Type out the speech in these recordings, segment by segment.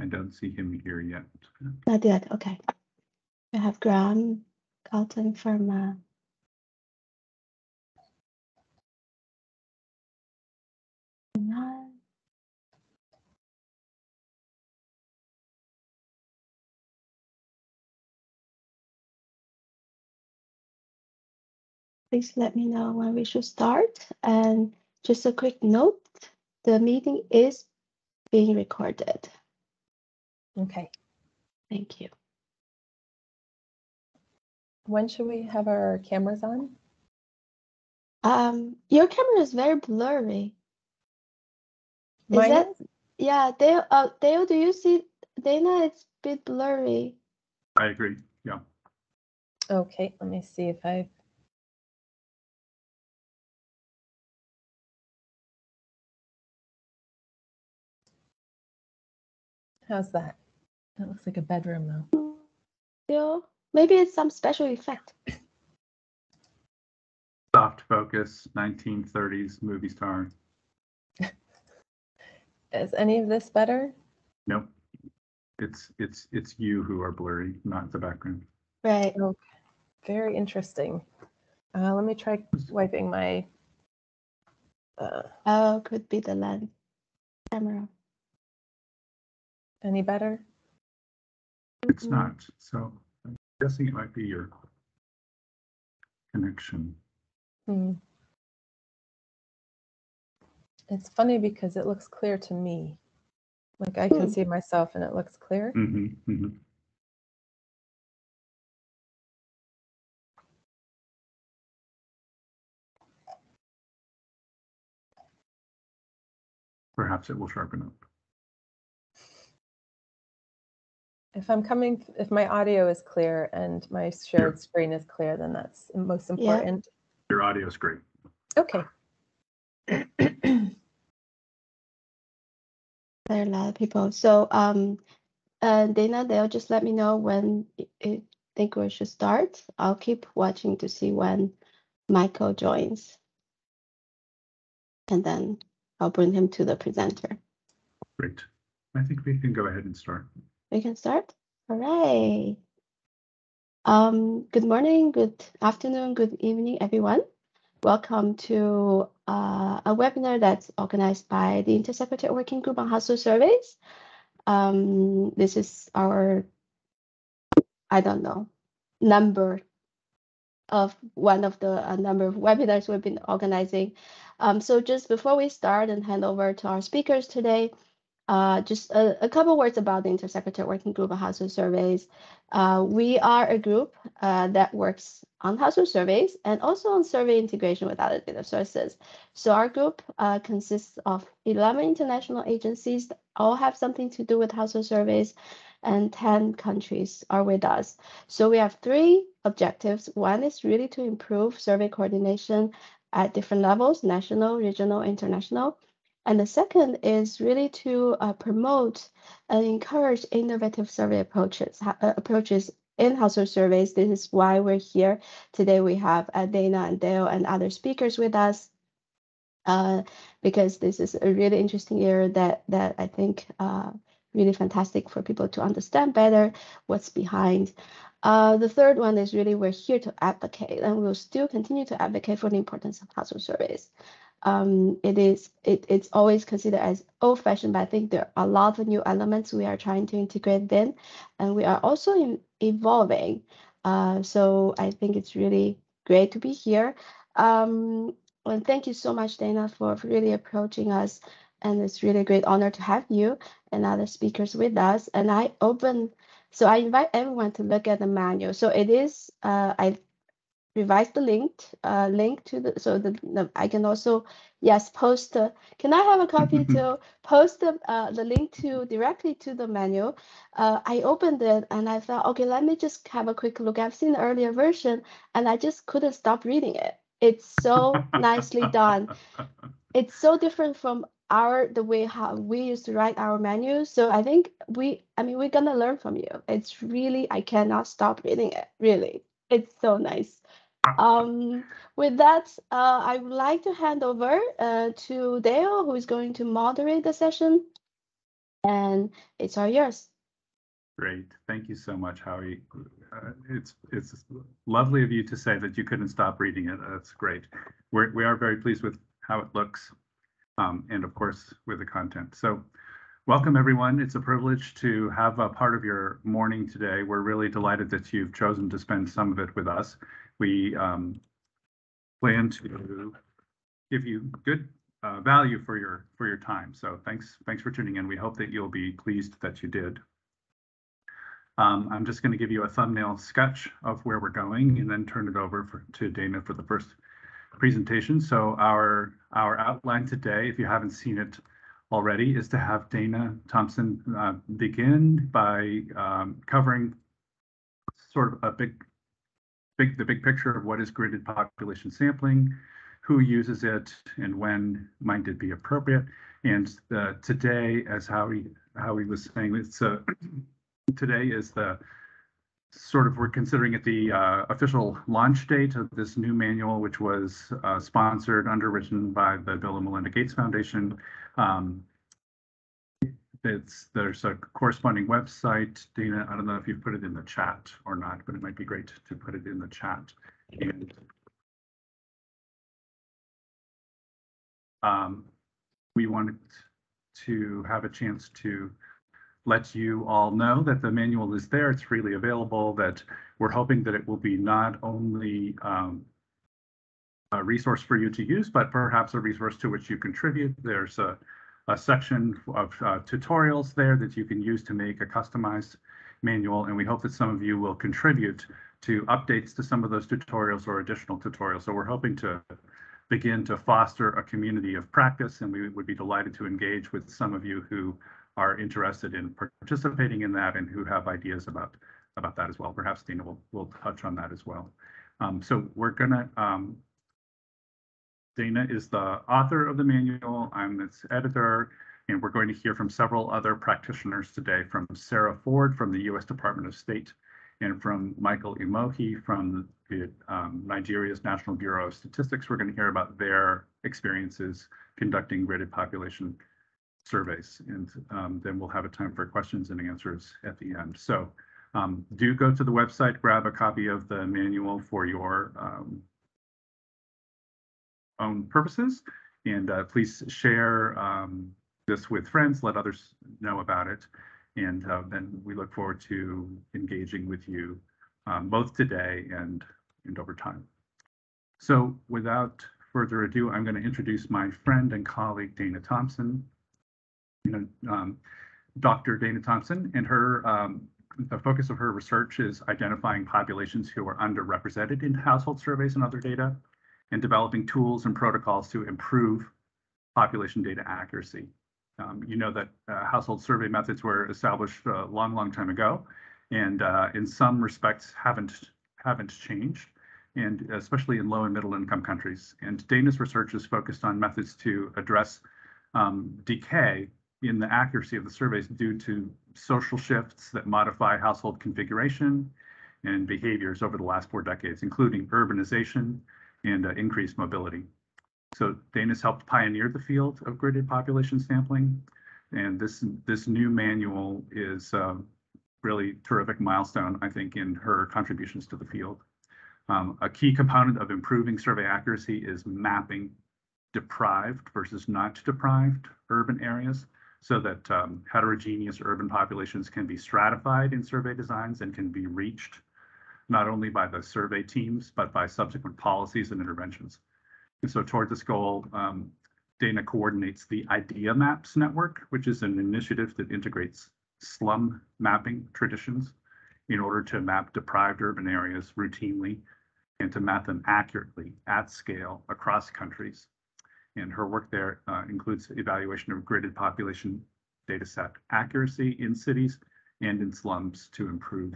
I don't see him here yet. Not yet, okay. I have Graham Carlton from uh. Please let me know when we should start. And just a quick note, the meeting is being recorded. Okay. Thank you. When should we have our cameras on? Um, your camera is very blurry. Is that, yeah, Dale uh Dale, do you see Dana it's a bit blurry. I agree. Yeah. Okay, let me see if I've. How's that? That looks like a bedroom though. Dale, maybe it's some special effect. Soft focus, 1930s movie star. Is any of this better? Nope. It's it's it's you who are blurry, not the background. Right. Okay. Very interesting. Uh, let me try wiping my. Uh, Oh, could be the lens camera. any better? It's Mhm. not. So I'm guessing it might be your connection. Hmm. It's funny because it looks clear to me. Like I can Hmm. see myself and it looks clear. hmm hmm Perhaps it will sharpen up. If I'm coming, if my audio is clear and my shared screen is clear, then that's most important. Yeah. important. Your audio is great. Okay. There are a lot of people. So um uh Dana, they'll just let me know when you think we should start. I'll keep watching to see when Michael joins. And then I'll bring him to the presenter. Great. I think we can go ahead and start. We can start? All right. Um, good morning, good afternoon, good evening, everyone. Welcome to uh, a webinar that's organized by the Intersecretariat Working Group on Household Surveys. Um, this is our, I don't know, number of one of the a number of webinars we've been organizing. Um, so just before we start and hand over to our speakers today, uh, just a, a couple words about the Intersecretariat Working Group on Household Surveys. Uh, we are a group uh, that works on household surveys and also on survey integration with other data sources. So our group uh, consists of 11 international agencies that all have something to do with household surveys and 10 countries are with us. So we have three objectives. One is really to improve survey coordination at different levels, national, regional, international. And the second is really to uh, promote and encourage innovative survey approaches, uh, approaches in household surveys. This is why we're here today. We have uh, Dana and Dale and other speakers with us. Uh, because this is a really interesting area that that I think uh, really fantastic for people to understand better what's behind. Uh, the third one is really we're here to advocate, and we'll still continue to advocate for the importance of household surveys um, it is it, it's always considered as old fashioned, but I think there are a lot of new elements we are trying to integrate in, and we are also in, evolving. Uh, so I think it's really great to be here. Um, and thank you so much, Dana, for really approaching us. And it's really a great honor to have you and other speakers with us. And I open, so I invite everyone to look at the manual. So it is, uh, I revise the link uh, link to the so the, the I can also yes post uh, can I have a copy to post the uh, the link to directly to the manual uh, I opened it and I thought okay let me just have a quick look. I've seen the earlier version and I just couldn't stop reading it. It's so nicely done. It's so different from our the way how we used to write our menus so I think we I mean we're gonna learn from you. It's really I cannot stop reading it really. It's so nice um, with that, uh, I would like to hand over uh, to Dale, who is going to moderate the session. And it's all yours. Great. Thank you so much, Haoyi. Uh, It's, it's lovely of you to say that you couldn't stop reading it. That's great. We're, we are very pleased with how it looks um, and of course with the content. So welcome, everyone. It's a privilege to have a part of your morning today. We're really delighted that you've chosen to spend some of it with us. We um, plan to give you good uh, value for your for your time. So thanks thanks for tuning in. We hope that you'll be pleased that you did. Um, I'm just going to give you a thumbnail sketch of where we're going and then turn it over for, to Dana for the first presentation. So our our outline today, if you haven't seen it already, is to have Dana Thomson uh, begin by um, covering sort of a big big the big picture of what is gridded population sampling, who uses it, and when might it be appropriate. And uh, today, as Haoyi Haoyi was saying, it's a today is the sort of we're considering it the uh, official launch date of this new manual, which was uh, sponsored, underwritten by the Bill and Melinda Gates Foundation. Um, it's there's a corresponding website. Dana, I don't know if you've put it in the chat or not, but it might be great to put it in the chat. And um, we wanted to have a chance to let you all know that the manual is there, it's freely available, that we're hoping that it will be not only um, a resource for you to use, but perhaps a resource to which you contribute. There's a, a section of uh, tutorials there that you can use to make a customized manual, and we hope that some of you will contribute to updates to some of those tutorials or additional tutorials. So we're hoping to begin to foster a community of practice, and we would be delighted to engage with some of you who are interested in participating in that and who have ideas about about that as well. Perhaps Dana will will touch on that as well. Um, so we're gonna. Um, Dana is the author of the manual. I'm its editor, and we're going to hear from several other practitioners today. From Sarah Ford from the U.S. Department of State, and from Michael Imohi from the, um, Nigeria's National Bureau of Statistics. We're going to hear about their experiences conducting gridded population surveys, and um, then we'll have a time for questions and answers at the end. So um, do go to the website, grab a copy of the manual for your um, own purposes, and uh, please share um, this with friends, let others know about it, and uh, then we look forward to engaging with you um, both today and, and over time. So without further ado, I'm going to introduce my friend and colleague, Dana Thomson you know, um, Dr. Dana Thomson and her, um, the focus of her research is identifying populations who are underrepresented in household surveys and other data and developing tools and protocols to improve population data accuracy. Um, you know that uh, household survey methods were established a long, long time ago, and uh, in some respects haven't haven't changed, and especially in low and middle income countries. And Dana's research is focused on methods to address um, decay in the accuracy of the surveys due to social shifts that modify household configuration and behaviors over the last four decades, including urbanization and uh, increased mobility. So Dana's helped pioneer the field of gridded population sampling, and this this new manual is uh, really terrific milestone, I think, in her contributions to the field. Um, a key component of improving survey accuracy is mapping deprived versus not deprived urban areas so that um, heterogeneous urban populations can be stratified in survey designs and can be reached not only by the survey teams, but by subsequent policies and interventions. And so toward this goal, um, Dana coordinates the IDEAMAPS Network, which is an initiative that integrates slum mapping traditions in order to map deprived urban areas routinely and to map them accurately at scale across countries and her work there uh, includes evaluation of gridded population data set accuracy in cities and in slums to improve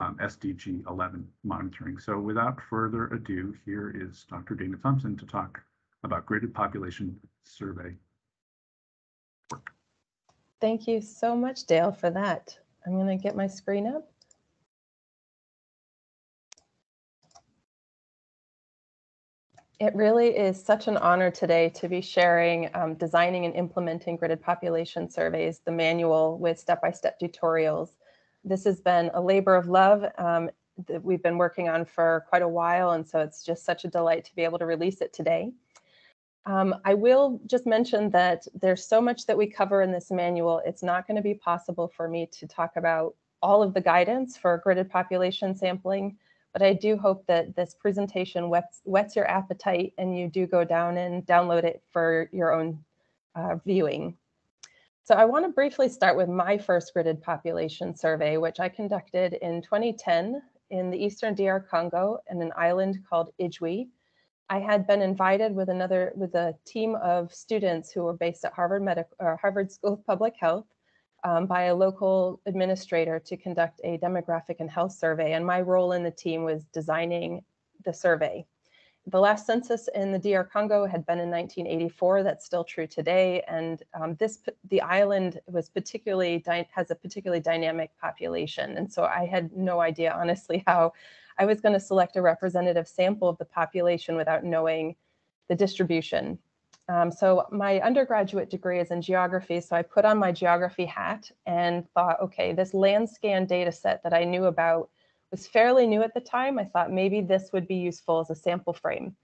um, SDG 11 monitoring. So without further ado, here is Dr. Dana Thomson to talk about gridded population survey. Thank you so much, Dale, for that. I'm going to get my screen up. It really is such an honor today to be sharing um, designing and implementing gridded population surveys, the manual with step-by-step tutorials. This has been a labor of love um, that we've been working on for quite a while, and so it's just such a delight to be able to release it today. Um, I will just mention that there's so much that we cover in this manual, it's not going to be possible for me to talk about all of the guidance for gridded population sampling, but I do hope that this presentation whets, your appetite and you do go down and download it for your own uh, viewing. So I want to briefly start with my first gridded population survey, which I conducted in 2010 in the Eastern DR Congo in an island called Ijwi. I had been invited with another with a team of students who were based at Harvard Medical or Harvard School of Public Health um, by a local administrator to conduct a demographic and health survey. And my role in the team was designing the survey. The last census in the DR Congo had been in 1984. That's still true today. And um, this the island was particularly has a particularly dynamic population. And so I had no idea, honestly, how I was going to select a representative sample of the population without knowing the distribution. Um, so my undergraduate degree is in geography, so I put on my geography hat and thought, okay, this Landscan data set that I knew about was fairly new at the time. I thought maybe this would be useful as a sample frame.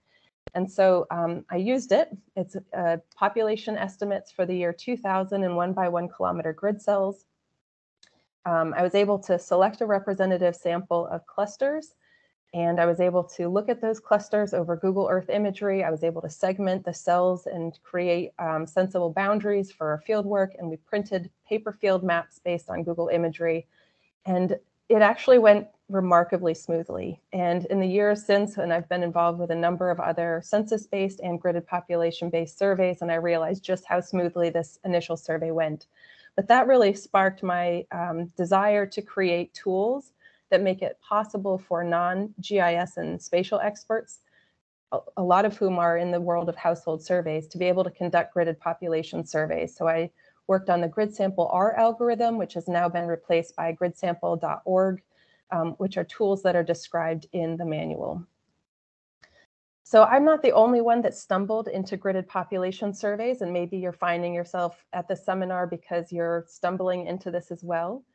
And so um, I used it. It's uh, population estimates for the year 2000 and one by one kilometer grid cells. Um, I was able to select a representative sample of clusters and I was able to look at those clusters over Google Earth imagery. I was able to segment the cells and create um, sensible boundaries for our field work. And we printed paper field maps based on Google imagery. And it actually went remarkably smoothly. And in the years since, and I've been involved with a number of other census-based and gridded population-based surveys, and I realized just how smoothly this initial survey went. But that really sparked my um, desire to create tools that make it possible for non-GIS and spatial experts, a lot of whom are in the world of household surveys, to be able to conduct gridded population surveys. So I worked on the GridSample-R algorithm, which has now been replaced by gridsample.org, um, which are tools that are described in the manual. So I'm not the only one that stumbled into gridded population surveys, and maybe you're finding yourself at the seminar because you're stumbling into this as well.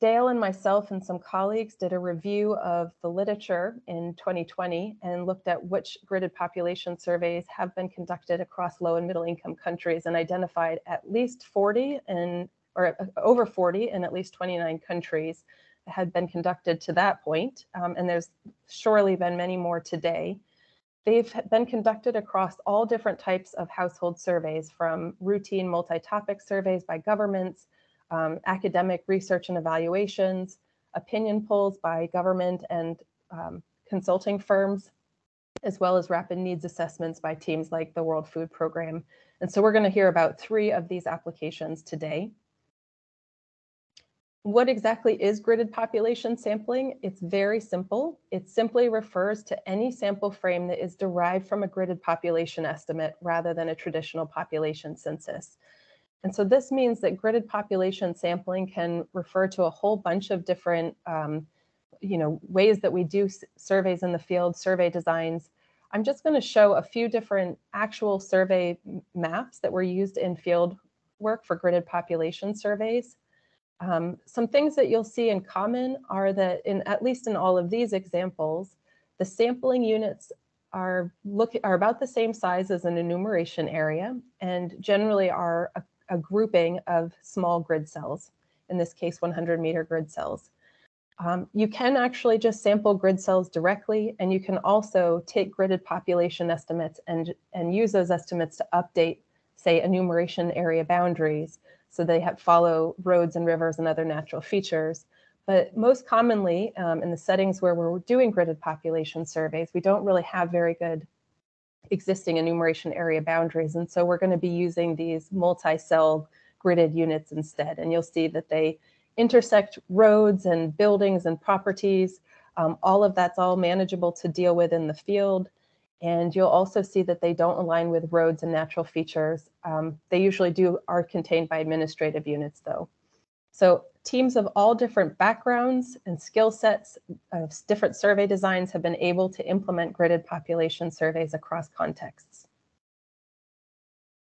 Dale and myself and some colleagues did a review of the literature in 2020 and looked at which gridded population surveys have been conducted across low and middle income countries and identified at least 40 and or over 40 in at least 29 countries had been conducted to that point. Um, and there's surely been many more today. They've been conducted across all different types of household surveys from routine multi-topic surveys by governments um, academic research and evaluations, opinion polls by government and um, consulting firms, as well as rapid needs assessments by teams like the World Food Program. And so we're going to hear about three of these applications today. What exactly is gridded population sampling? It's very simple. It simply refers to any sample frame that is derived from a gridded population estimate rather than a traditional population census. And so this means that gridded population sampling can refer to a whole bunch of different um, you know, ways that we do surveys in the field, survey designs. I'm just going to show a few different actual survey maps that were used in field work for gridded population surveys. Um, some things that you'll see in common are that in at least in all of these examples, the sampling units are look are about the same size as an enumeration area and generally are a a grouping of small grid cells, in this case 100 meter grid cells. Um, you can actually just sample grid cells directly, and you can also take gridded population estimates and, and use those estimates to update, say, enumeration area boundaries, so they have, follow roads and rivers and other natural features. But most commonly, um, in the settings where we're doing gridded population surveys, we don't really have very good existing enumeration area boundaries. And so we're going to be using these multi-cell gridded units instead. And you'll see that they intersect roads and buildings and properties. Um, all of that's all manageable to deal with in the field. And you'll also see that they don't align with roads and natural features. Um, they usually do are contained by administrative units though. So teams of all different backgrounds and skill sets of different survey designs have been able to implement gridded population surveys across contexts.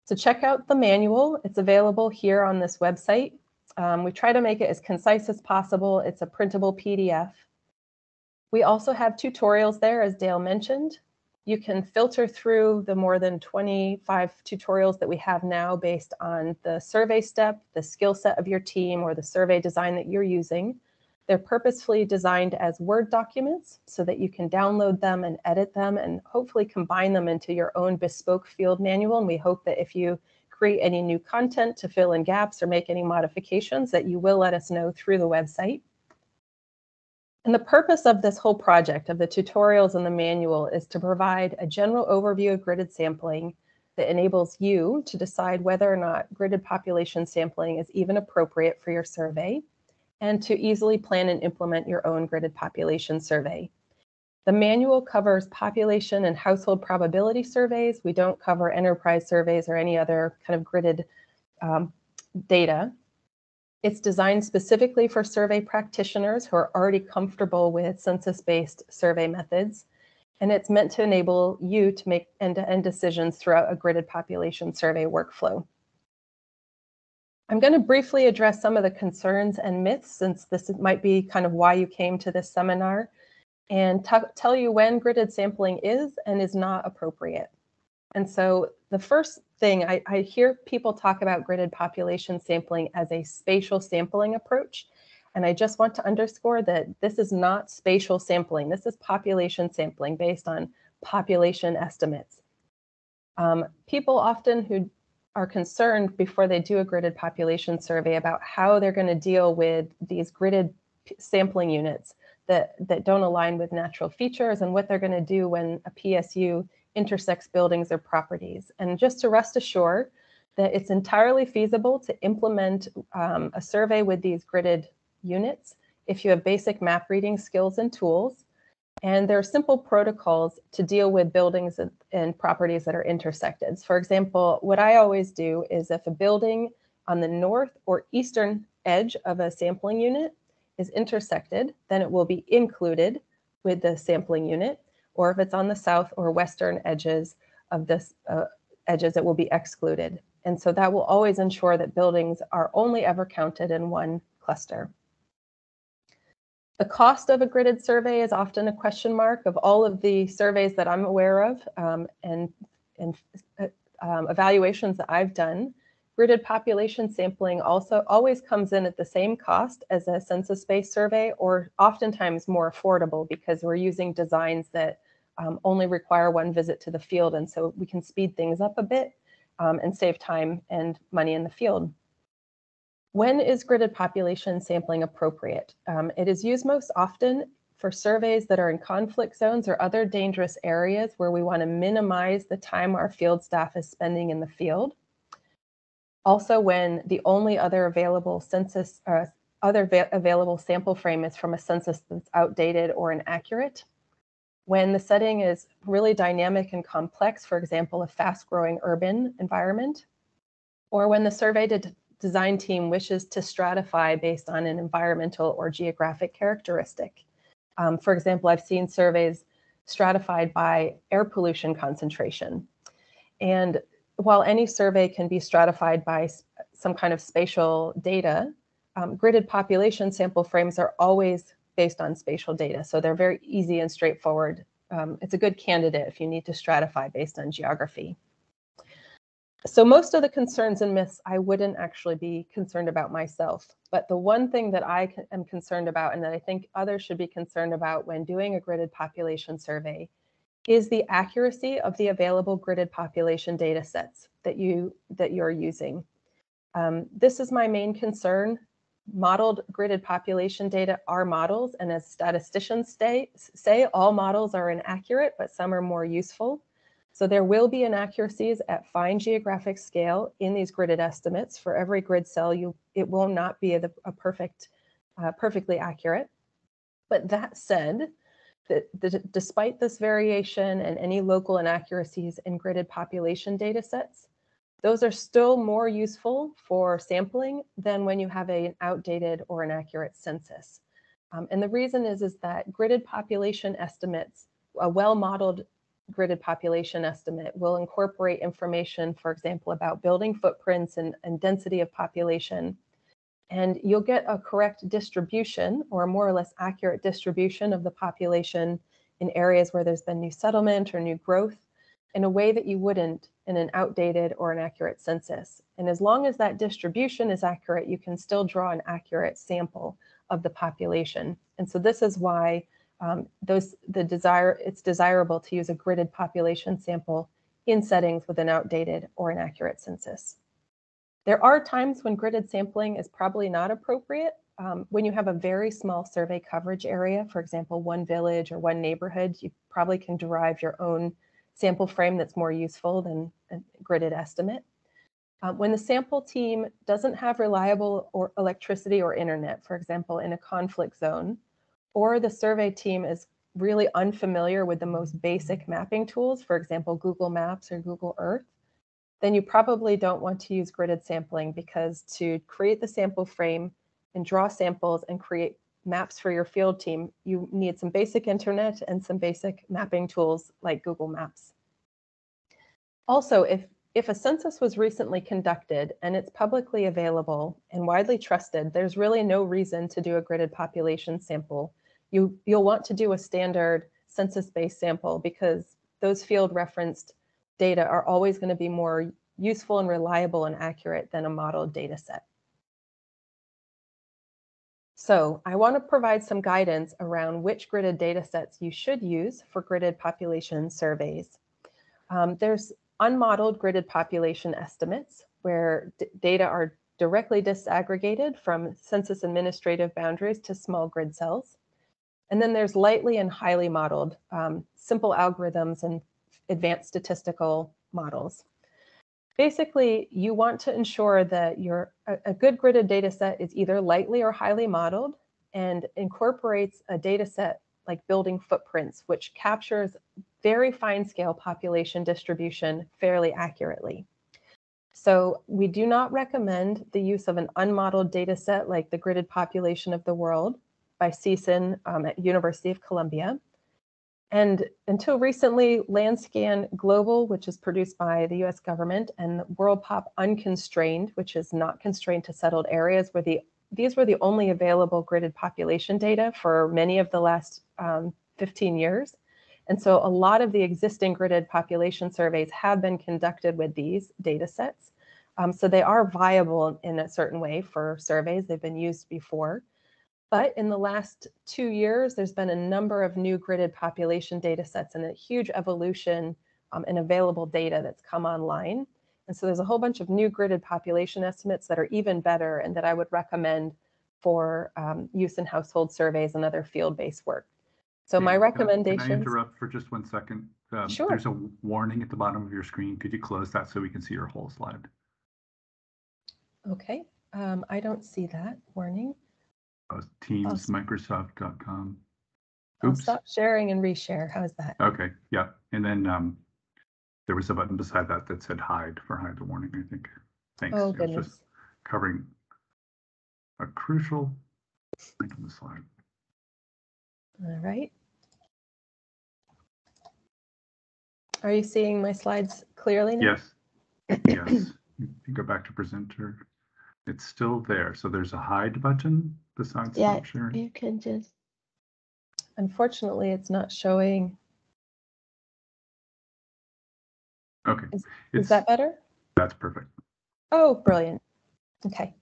So check out the manual. It's available here on this website. Um, we try to make it as concise as possible. It's a printable PDF. We also have tutorials there, as Dale mentioned. You can filter through the more than 25 tutorials that we have now based on the survey step, the skill set of your team, or the survey design that you're using. They're purposefully designed as Word documents so that you can download them and edit them and hopefully combine them into your own bespoke field manual. And we hope that if you create any new content to fill in gaps or make any modifications that you will let us know through the website. And the purpose of this whole project of the tutorials and the manual is to provide a general overview of gridded sampling that enables you to decide whether or not gridded population sampling is even appropriate for your survey and to easily plan and implement your own gridded population survey. The manual covers population and household probability surveys. We don't cover enterprise surveys or any other kind of gridded um, data. It's designed specifically for survey practitioners who are already comfortable with census-based survey methods. And it's meant to enable you to make end-to-end decisions throughout a gridded population survey workflow. I'm going to briefly address some of the concerns and myths, since this might be kind of why you came to this seminar, and tell you when gridded sampling is and is not appropriate. And so the first thing I, I, hear people talk about gridded population sampling as a spatial sampling approach. And I just want to underscore that this is not spatial sampling. This is population sampling based on population estimates. Um, people often who are concerned before they do a gridded population survey about how they're going to deal with these gridded sampling units that, that don't align with natural features and what they're going to do when a PSU intersects buildings or properties. And just to rest assured that it's entirely feasible to implement um, a survey with these gridded units if you have basic map reading skills and tools. And there are simple protocols to deal with buildings and, and properties that are intersected. For example, what I always do is if a building on the north or eastern edge of a sampling unit is intersected, then it will be included with the sampling unit or if it's on the south or western edges of this uh, edges, it will be excluded. And so that will always ensure that buildings are only ever counted in one cluster. The cost of a gridded survey is often a question mark of all of the surveys that I'm aware of um, and, and uh, um, evaluations that I've done. Gridded population sampling also always comes in at the same cost as a census-based survey or oftentimes more affordable because we're using designs that um, only require one visit to the field. And so we can speed things up a bit um, and save time and money in the field. When is gridded population sampling appropriate? Um, it is used most often for surveys that are in conflict zones or other dangerous areas where we want to minimize the time our field staff is spending in the field. Also, when the only other available census, uh, other available sample frame is from a census that's outdated or inaccurate. When the setting is really dynamic and complex, for example, a fast growing urban environment, or when the survey de design team wishes to stratify based on an environmental or geographic characteristic. Um, for example, I've seen surveys stratified by air pollution concentration. And while any survey can be stratified by some kind of spatial data, um, gridded population sample frames are always based on spatial data. So they're very easy and straightforward. Um, it's a good candidate if you need to stratify based on geography. So most of the concerns and myths I wouldn't actually be concerned about myself. But the one thing that I am concerned about and that I think others should be concerned about when doing a gridded population survey is the accuracy of the available gridded population data sets that, you, that you're using. Um, this is my main concern. Modeled gridded population data are models, and as statisticians say, say, all models are inaccurate, but some are more useful. So there will be inaccuracies at fine geographic scale in these gridded estimates. For every grid cell, you it will not be a, a perfect, uh, perfectly accurate. But that said, that, despite this variation and any local inaccuracies in gridded population data sets, those are still more useful for sampling than when you have a- an outdated or inaccurate census. Um, and the reason is, is that gridded population estimates, a well-modeled gridded population estimate will incorporate information, for example, about building footprints and, and density of population. And you'll get a correct distribution or a more or less accurate distribution of the population in areas where there's been new settlement or new growth in a way that you wouldn't in an outdated or inaccurate census. And as long as that distribution is accurate, you can still draw an accurate sample of the population. And so this is why um, those the desire it's desirable to use a gridded population sample in settings with an outdated or inaccurate census. There are times when gridded sampling is probably not appropriate. Um, when you have a very small survey coverage area, for example, one village or one neighborhood, you probably can derive your own sample frame that's more useful than a gridded estimate. Uh, when the sample team doesn't have reliable or electricity or internet, for example, in a conflict zone, or the survey team is really unfamiliar with the most basic mapping tools, for example, Google Maps or Google Earth, then you probably don't want to use gridded sampling because to create the sample frame and draw samples and create maps for your field team, you need some basic internet and some basic mapping tools like Google Maps. Also, if, if a census was recently conducted and it's publicly available and widely trusted, there's really no reason to do a gridded population sample. You, you'll want to do a standard census-based sample because those field referenced data are always going to be more useful and reliable and accurate than a model data set. So I want to provide some guidance around which gridded data sets you should use for gridded population surveys. Um, there's unmodeled gridded population estimates where data are directly disaggregated from census administrative boundaries to small grid cells. And then there's lightly and highly modeled um, simple algorithms and advanced statistical models. Basically, you want to ensure that your a, a good gridded data set is either lightly or highly modeled and incorporates a data set like building footprints, which captures very fine scale population distribution fairly accurately. So we do not recommend the use of an unmodeled data set like the gridded population of the world by CIESIN um, at University of Columbia. And until recently, Landscan Global, which is produced by the US government, and WorldPop Unconstrained, which is not constrained to settled areas, were the these were the only available gridded population data for many of the last um, 15 years. And so a lot of the existing gridded population surveys have been conducted with these data sets. Um, so they are viable in a certain way for surveys. They've been used before. But in the last two years, there's been a number of new gridded population data sets and a huge evolution um, in available data that's come online. And so there's a whole bunch of new gridded population estimates that are even better and that I would recommend for um, use in household surveys and other field-based work. So my can I- Can I interrupt for just one second? Um, Sure. There's a warning at the bottom of your screen. Could you close that so we can see your whole slide? okay, um, I don't see that warning. Uh, Teams, Microsoft.com. Oops. stop sharing and reshare. How's that? Okay, yeah. And then um, there was a button beside that that said hide for hide the warning, I think. Thanks. Oh, goodness. just Covering a crucial link in the slide. All right. Are you seeing my slides clearly now? Yes, yes. You can go back to presenter. It's still there. So there's a hide button besides Yeah, stop sharing. You can just, Unfortunately, it's not showing. Okay, Is it's, that better? that's perfect. Oh, brilliant. Okay.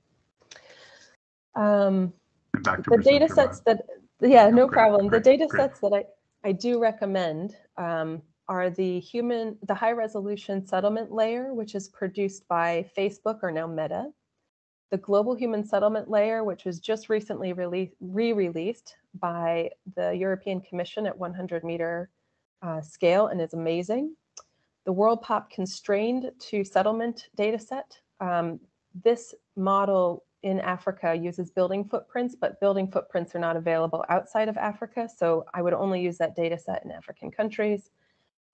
Um, And back to the data sets that, yeah, Yeah, no great, problem. The data great. sets that I, I do recommend um, are the human, the high resolution settlement layer, which is produced by Facebook or now Meta. The global human settlement layer, which was just recently re-released by the European Commission at 100 meter uh, scale and is amazing. The World Pop constrained to settlement data set. Um, this model in Africa uses building footprints, but building footprints are not available outside of Africa. So I would only use that data set in African countries.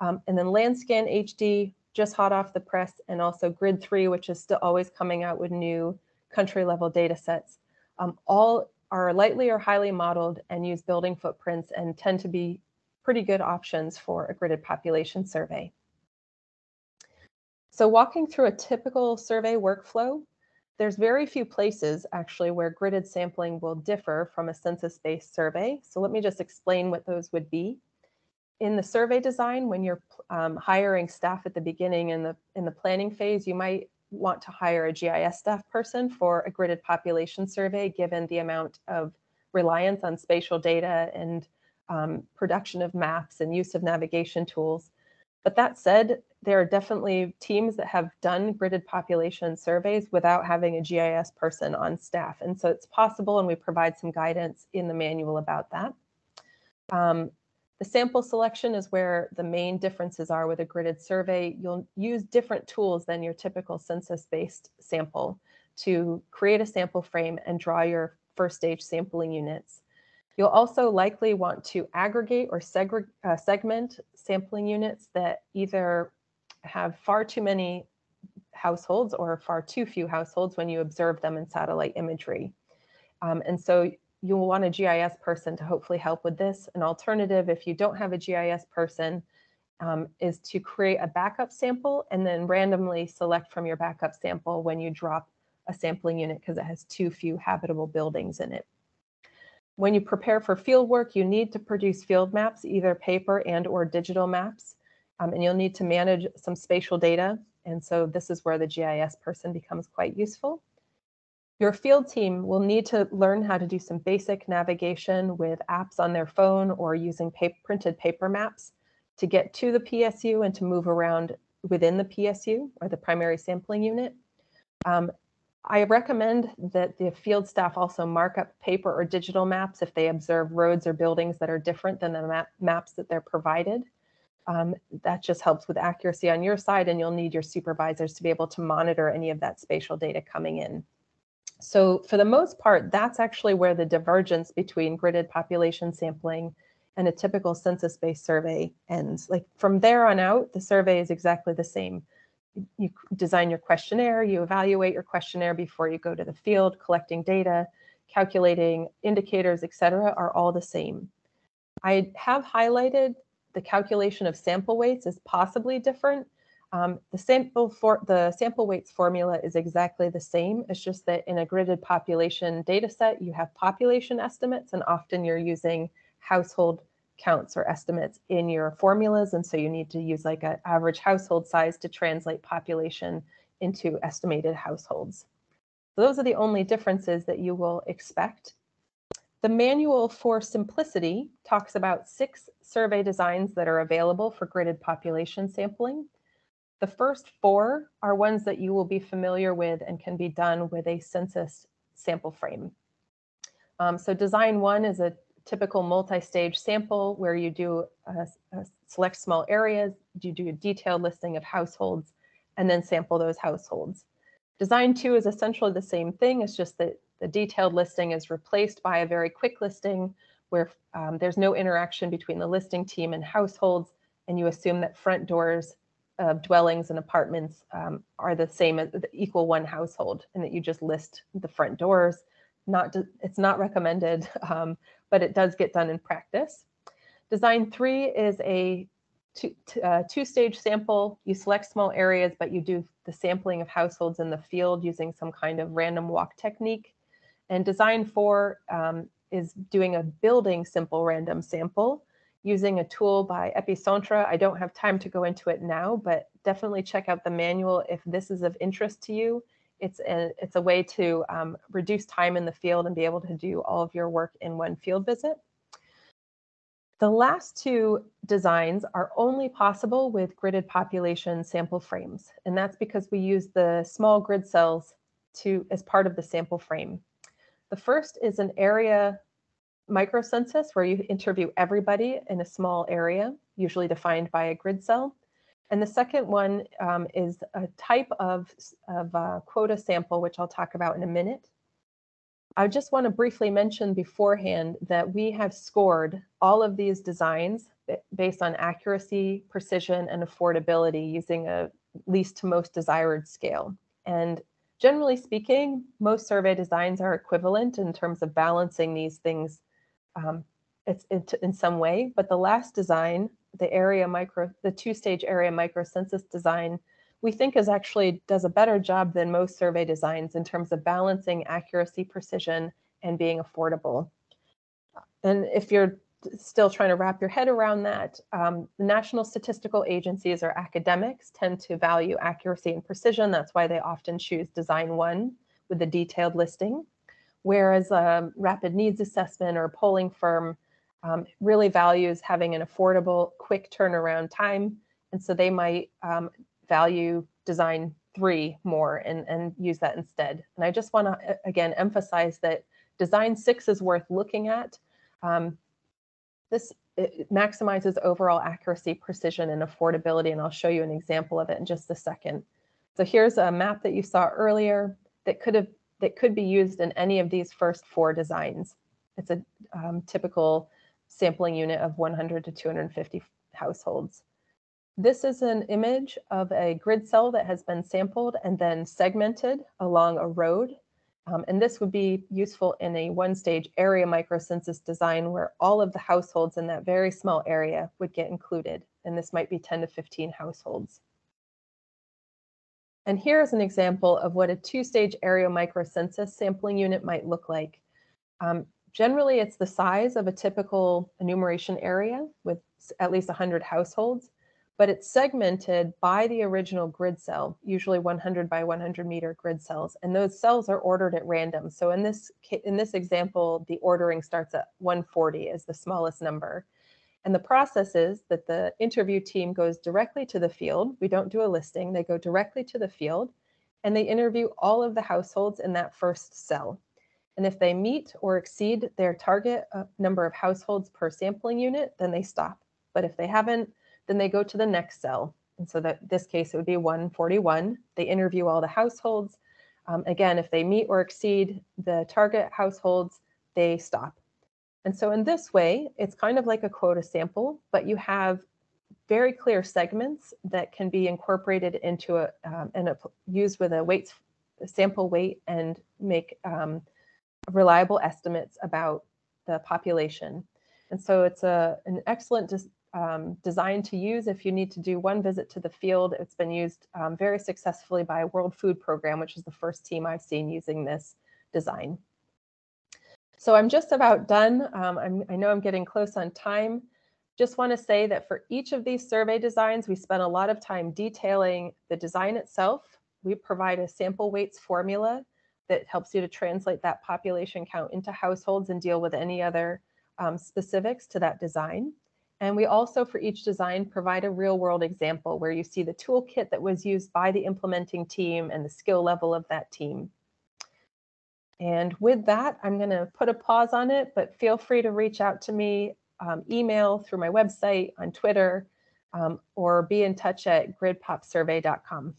Um, and then Landscan HD just hot off the press, and also Grid 3, which is still always coming out with new country level data sets. Um, all are lightly or highly modeled and use building footprints and tend to be pretty good options for a gridded population survey. So walking through a typical survey workflow, there's very few places actually where gridded sampling will differ from a census-based survey. So let me just explain what those would be. In the survey design, when you're um, hiring staff at the beginning in the in the planning phase, you might want to hire a GIS staff person for a gridded population survey, given the amount of reliance on spatial data and um, production of maps and use of navigation tools. But that said, there are definitely teams that have done gridded population surveys without having a GIS person on staff. And so it's possible, and we provide some guidance in the manual about that. Um, the sample selection is where the main differences are with a gridded survey. You'll use different tools than your typical census-based sample to create a sample frame and draw your first stage sampling units. You'll also likely want to aggregate or uh, segment sampling units that either have far too many households or far too few households when you observe them in satellite imagery. Um, and so you'll want a GIS person to hopefully help with this. An alternative, if you don't have a GIS person, um, is to create a backup sample and then randomly select from your backup sample when you drop a sampling unit because it has too few habitable buildings in it. When you prepare for field work, you need to produce field maps, either paper and or digital maps, um, and you'll need to manage some spatial data. And so this is where the GIS person becomes quite useful. Your field team will need to learn how to do some basic navigation with apps on their phone or using paper, printed paper maps to get to the PSU and to move around within the PSU or the primary sampling unit. Um, I recommend that the field staff also mark up paper or digital maps if they observe roads or buildings that are different than the map maps that they're provided. Um, that just helps with accuracy on your side and you'll need your supervisors to be able to monitor any of that spatial data coming in. So for the most part, that's actually where the divergence between gridded population sampling and a typical census-based survey ends. Like from there on out, the survey is exactly the same you design your questionnaire, you evaluate your questionnaire before you go to the field, collecting data, calculating indicators, etc., are all the same. I have highlighted the calculation of sample weights is possibly different. Um, the sample for the sample weights formula is exactly the same. It's just that in a gridded population data set, you have population estimates, and often you're using household counts or estimates in your formulas. And so you need to use like an average household size to translate population into estimated households. So those are the only differences that you will expect. The manual for simplicity talks about six survey designs that are available for gridded population sampling. The first four are ones that you will be familiar with and can be done with a census sample frame. Um, so design one is a typical multi-stage sample where you do select small areas, you do a detailed listing of households, and then sample those households. Design two is essentially the same thing. It's just that the detailed listing is replaced by a very quick listing where um, there's no interaction between the listing team and households, and you assume that front doors of dwellings and apartments um, are the same as equal one household, and that you just list the front doors. Not it's not recommended, um, but it does get done in practice. Design three is a two, uh, two-stage sample. You select small areas, but you do the sampling of households in the field using some kind of random walk technique. And design four um, is doing a building simple random sample using a tool by Epicentre. I don't have time to go into it now, but definitely check out the manual if this is of interest to you it's a, it's a way to um, reduce time in the field and be able to do all of your work in one field visit. The last two designs are only possible with gridded population sample frames, and that's because we use the small grid cells to as part of the sample frame. The first is an area microcensus where you interview everybody in a small area, usually defined by a grid cell. And the second one um, is a type of, of uh, quota sample, which I'll talk about in a minute. I just want to briefly mention beforehand that we have scored all of these designs based on accuracy, precision, and affordability using a, least to most desired scale. And generally speaking, most survey designs are equivalent in terms of balancing these things um, it's, it's in some way. But the last design, the area micro, the two-stage area microcensus design, we think is actually does a better job than most survey designs in terms of balancing accuracy, precision, and being affordable. And if you're still trying to wrap your head around that, um, the national statistical agencies or academics tend to value accuracy and precision. That's why they often choose design one with a detailed listing. Whereas a rapid needs assessment or polling firm um, really values having an affordable, quick turnaround time. And so they might um, value design three more and, and use that instead. And I just want to, again, emphasize that design six is worth looking at. Um, this maximizes overall accuracy, precision, and affordability, and I'll show you an example of it in just a second. So here's a map that you saw earlier that could have that could be used in any of these first four designs. It's a um, typical sampling unit of 100 to 250 households. This is an image of a grid cell that has been sampled and then segmented along a road um, and this would be useful in a one-stage area microcensus design where all of the households in that very small area would get included. And this might be 10 to 15 households. And here's an example of what a two-stage area microcensus sampling unit might look like. Um, generally, it's the size of a typical enumeration area with at least 100 households but it's segmented by the original grid cell, usually 100 by 100 meter grid cells, and those cells are ordered at random. So in this in this example, the ordering starts at 140 as the smallest number. And the process is that the interview team goes directly to the field. We don't do a listing, they go directly to the field and they interview all of the households in that first cell. And if they meet or exceed their target uh, number of households per sampling unit, then they stop. But if they haven't, then they go to the next cell. And so that this case, it would be 141. They interview all the households. Um, again, if they meet or exceed the target households, they stop. And so in this way, it's kind of like a quota sample, but you have very clear segments that can be incorporated into a um, and a, used with a weights sample weight and make um, reliable estimates about the population. And so it's a, an excellent um, designed to use if you need to do one visit to the field. It's been used um, very successfully by World Food Program, which is the first team I've seen using this design. So I'm just about done. Um, i know I'm getting close on time. Just want to say that for each of these survey designs, we spent a lot of time detailing the design itself. We provide a sample weights formula that helps you to translate that population count into households and deal with any other um, specifics to that design. And we also, for each design, provide a real world example where you see the toolkit that was used by the implementing team and the skill level of that team. And with that, I'm going to put a pause on it, but feel free to reach out to me, um, email through my website, on Twitter, um, or be in touch at gridpopsurvey.com.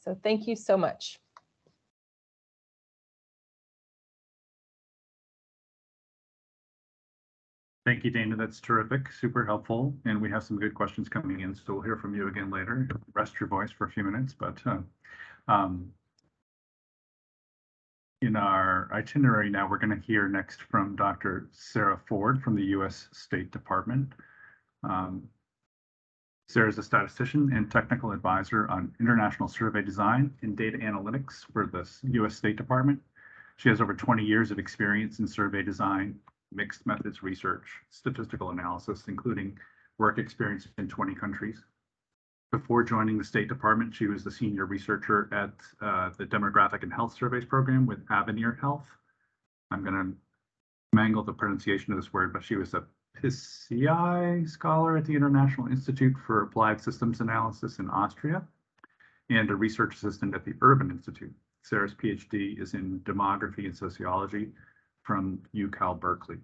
So thank you so much. Thank you, Dana. That's terrific, super helpful. And we have some good questions coming in, so we'll hear from you again later. Rest your voice for a few minutes, but uh, um, in our itinerary now, we're going to hear next from Dr. Sarah Ford from the U.S. State Department. Um, Sarah is a statistician and technical advisor on international survey design and data analytics for the U.S. State Department. She has over 20 years of experience in survey design, mixed methods research, statistical analysis, including work experience in 20 countries. Before joining the State Department, she was the senior researcher at uh, the Demographic and Health Surveys program with Avenir Health. I'm going to mangle the pronunciation of this word, but she was a PSI scholar at the International Institute for Applied Systems Analysis in Austria and a research assistant at the Urban Institute. Sarah's PhD is in demography and sociology from UCal Berkeley.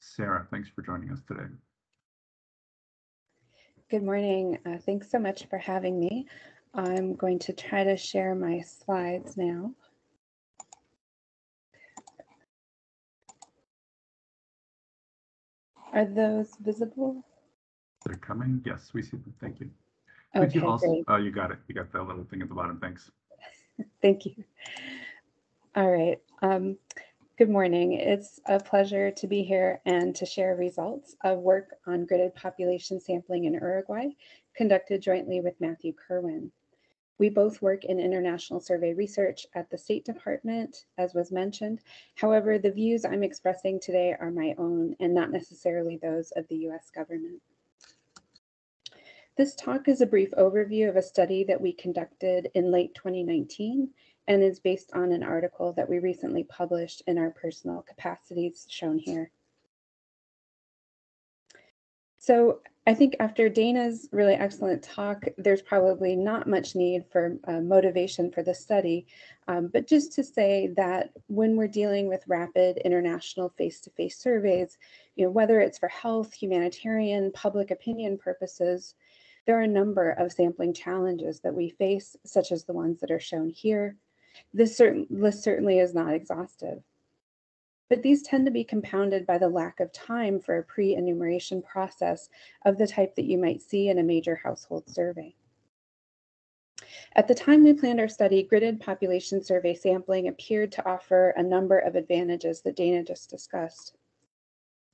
Sarah, thanks for joining us today. Good morning. Uh, thanks so much for having me. I'm going to try to share my slides now. Are those visible? They're coming. Yes, we see them. Thank you. Could Okay, you also, great. oh, you got it. You got the little thing at the bottom. Thanks. Thank you. All right. Um, good morning. It's a pleasure to be here and to share results of work on gridded population sampling in Uruguay conducted jointly with Matthew Kerwin. We both work in international survey research at the State Department, as was mentioned. However, the views I'm expressing today are my own and not necessarily those of the US government. This talk is a brief overview of a study that we conducted in late 2019 and is based on an article that we recently published in our personal capacities shown here. So I think after Dana's really excellent talk, there's probably not much need for uh, motivation for the study, um, but just to say that when we're dealing with rapid international face-to-face surveys, you know, whether it's for health, humanitarian, public opinion purposes, there are a number of sampling challenges that we face, such as the ones that are shown here. This certain, list certainly is not exhaustive, but these tend to be compounded by the lack of time for a pre-enumeration process of the type that you might see in a major household survey. At the time we planned our study, gridded population survey sampling appeared to offer a number of advantages that Dana just discussed.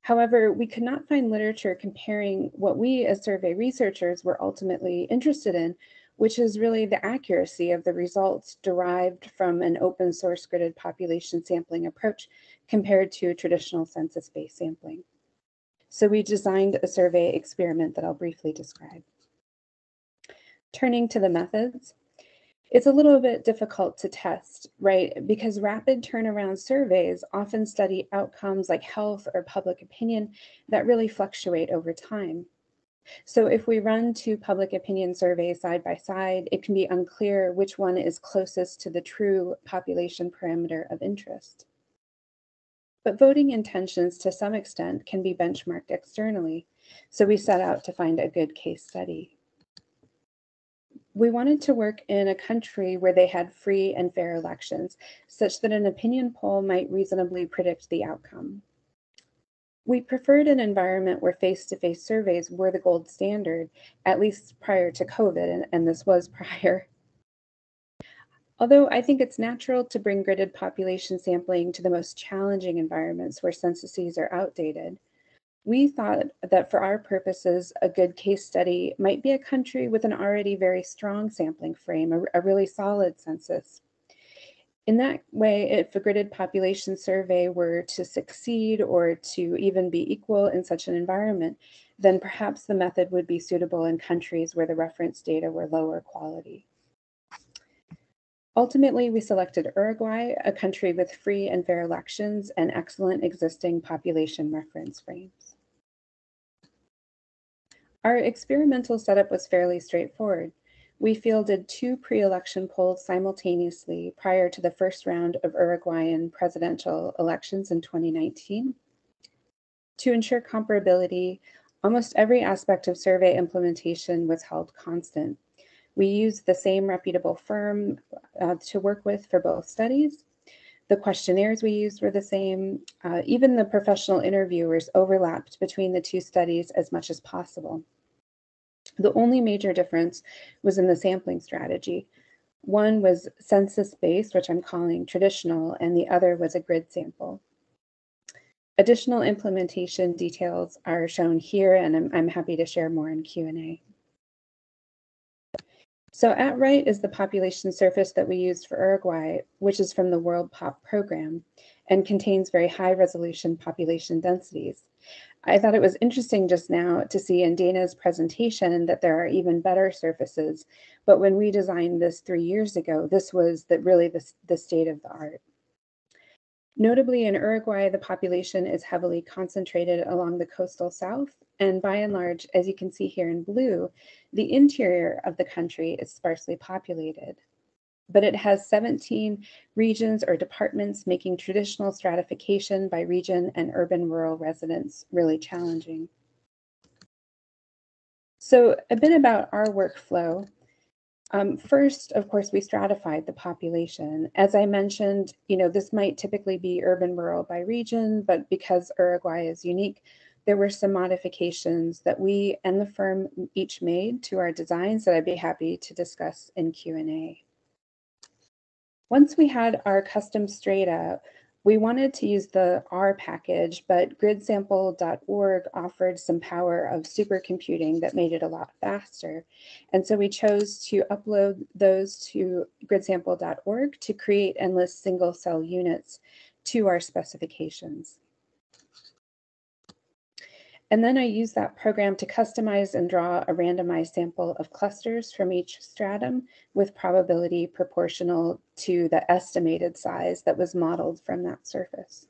However, we could not find literature comparing what we as survey researchers were ultimately interested in, which is really the accuracy of the results derived from an open source gridded population sampling approach compared to traditional census-based sampling. So we designed a survey experiment that I'll briefly describe. Turning to the methods, it's a little bit difficult to test, right? Because rapid turnaround surveys often study outcomes like health or public opinion that really fluctuate over time. So if we run two public opinion surveys side by side, it can be unclear which one is closest to the true population parameter of interest. But voting intentions to some extent can be benchmarked externally. So we set out to find a good case study we wanted to work in a country where they had free and fair elections, such that an opinion poll might reasonably predict the outcome. We preferred an environment where face-to-face surveys were the gold standard, at least prior to COVID, and, and this was prior. Although I think it's natural to bring gridded population sampling to the most challenging environments where censuses are outdated, we thought that for our purposes, a good case study might be a country with an already very strong sampling frame, a, a really solid census. In that way, if a gridded population survey were to succeed or to even be equal in such an environment, then perhaps the method would be suitable in countries where the reference data were lower quality. Ultimately, we selected Uruguay, a country with free and fair elections and excellent existing population reference frames. Our experimental setup was fairly straightforward. We fielded two pre-election polls simultaneously prior to the first round of Uruguayan presidential elections in 2019. To ensure comparability, almost every aspect of survey implementation was held constant. We used the same reputable firm uh, to work with for both studies. The questionnaires we used were the same. Uh, even the professional interviewers overlapped between the two studies as much as possible. The only major difference was in the sampling strategy. One was census-based, which I'm calling traditional, and the other was a grid sample. Additional implementation details are shown here, and I'm, I'm happy to share more in Q&A. So at right is the population surface that we used for Uruguay, which is from the WorldPop program and contains very high resolution population densities. I thought it was interesting just now to see in Dana's presentation that there are even better surfaces. But when we designed this three years ago, this was the, really the, the state of the art. Notably in Uruguay, the population is heavily concentrated along the coastal south. And by and large, as you can see here in blue, the interior of the country is sparsely populated but it has 17 regions or departments, making traditional stratification by region and urban rural residents really challenging. So a bit about our workflow. Um, first, of course, we stratified the population. As I mentioned, you know, this might typically be urban rural by region, but because Uruguay is unique, there were some modifications that we and the firm each made to our designs that I'd be happy to discuss in Q&A. Once we had our custom strata, we wanted to use the R package, but gridsample.org offered some power of supercomputing that made it a lot faster. And so we chose to upload those to gridsample.org to create and list single cell units to our specifications. And then I use that program to customize and draw a randomized sample of clusters from each stratum with probability proportional to the estimated size that was modeled from that surface.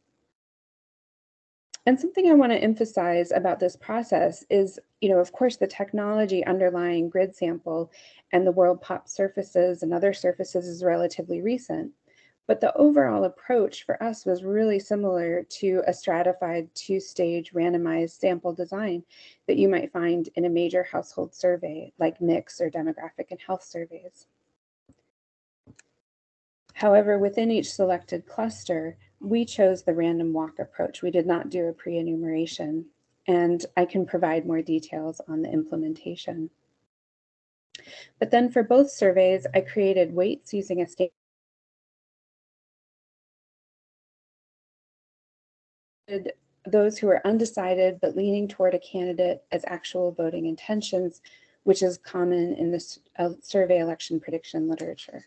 And something I want to emphasize about this process is, you know, of course, the technology underlying grid sample and the WorldPop surfaces and other surfaces is relatively recent. But the overall approach for us was really similar to a stratified two stage randomized sample design that you might find in a major household survey like MICS or demographic and health surveys. However, within each selected cluster, we chose the random walk approach. We did not do a pre enumeration, and I can provide more details on the implementation. But then for both surveys, I created weights using a those who are undecided but leaning toward a candidate as actual voting intentions, which is common in this uh, survey election prediction literature.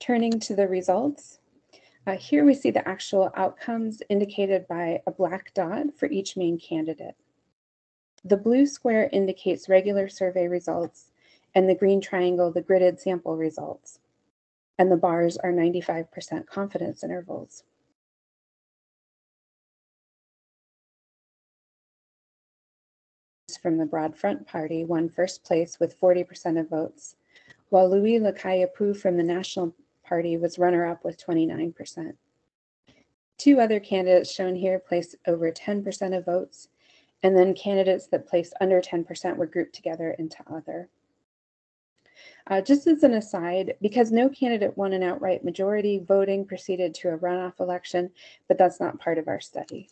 Turning to the results, uh, here we see the actual outcomes indicated by a black dot for each main candidate. The blue square indicates regular survey results, and the green triangle, the gridded sample results. And the bars are 95% confidence intervals. From the Broad Front Party won first place with 40% of votes, while Luis Lacalle Pou from the National Party was runner-up with 29%. Two other candidates shown here placed over 10% of votes, and then candidates that placed under 10% were grouped together into other. Uh, just as an aside, because no candidate won an outright majority, voting proceeded to a runoff election, but that's not part of our study.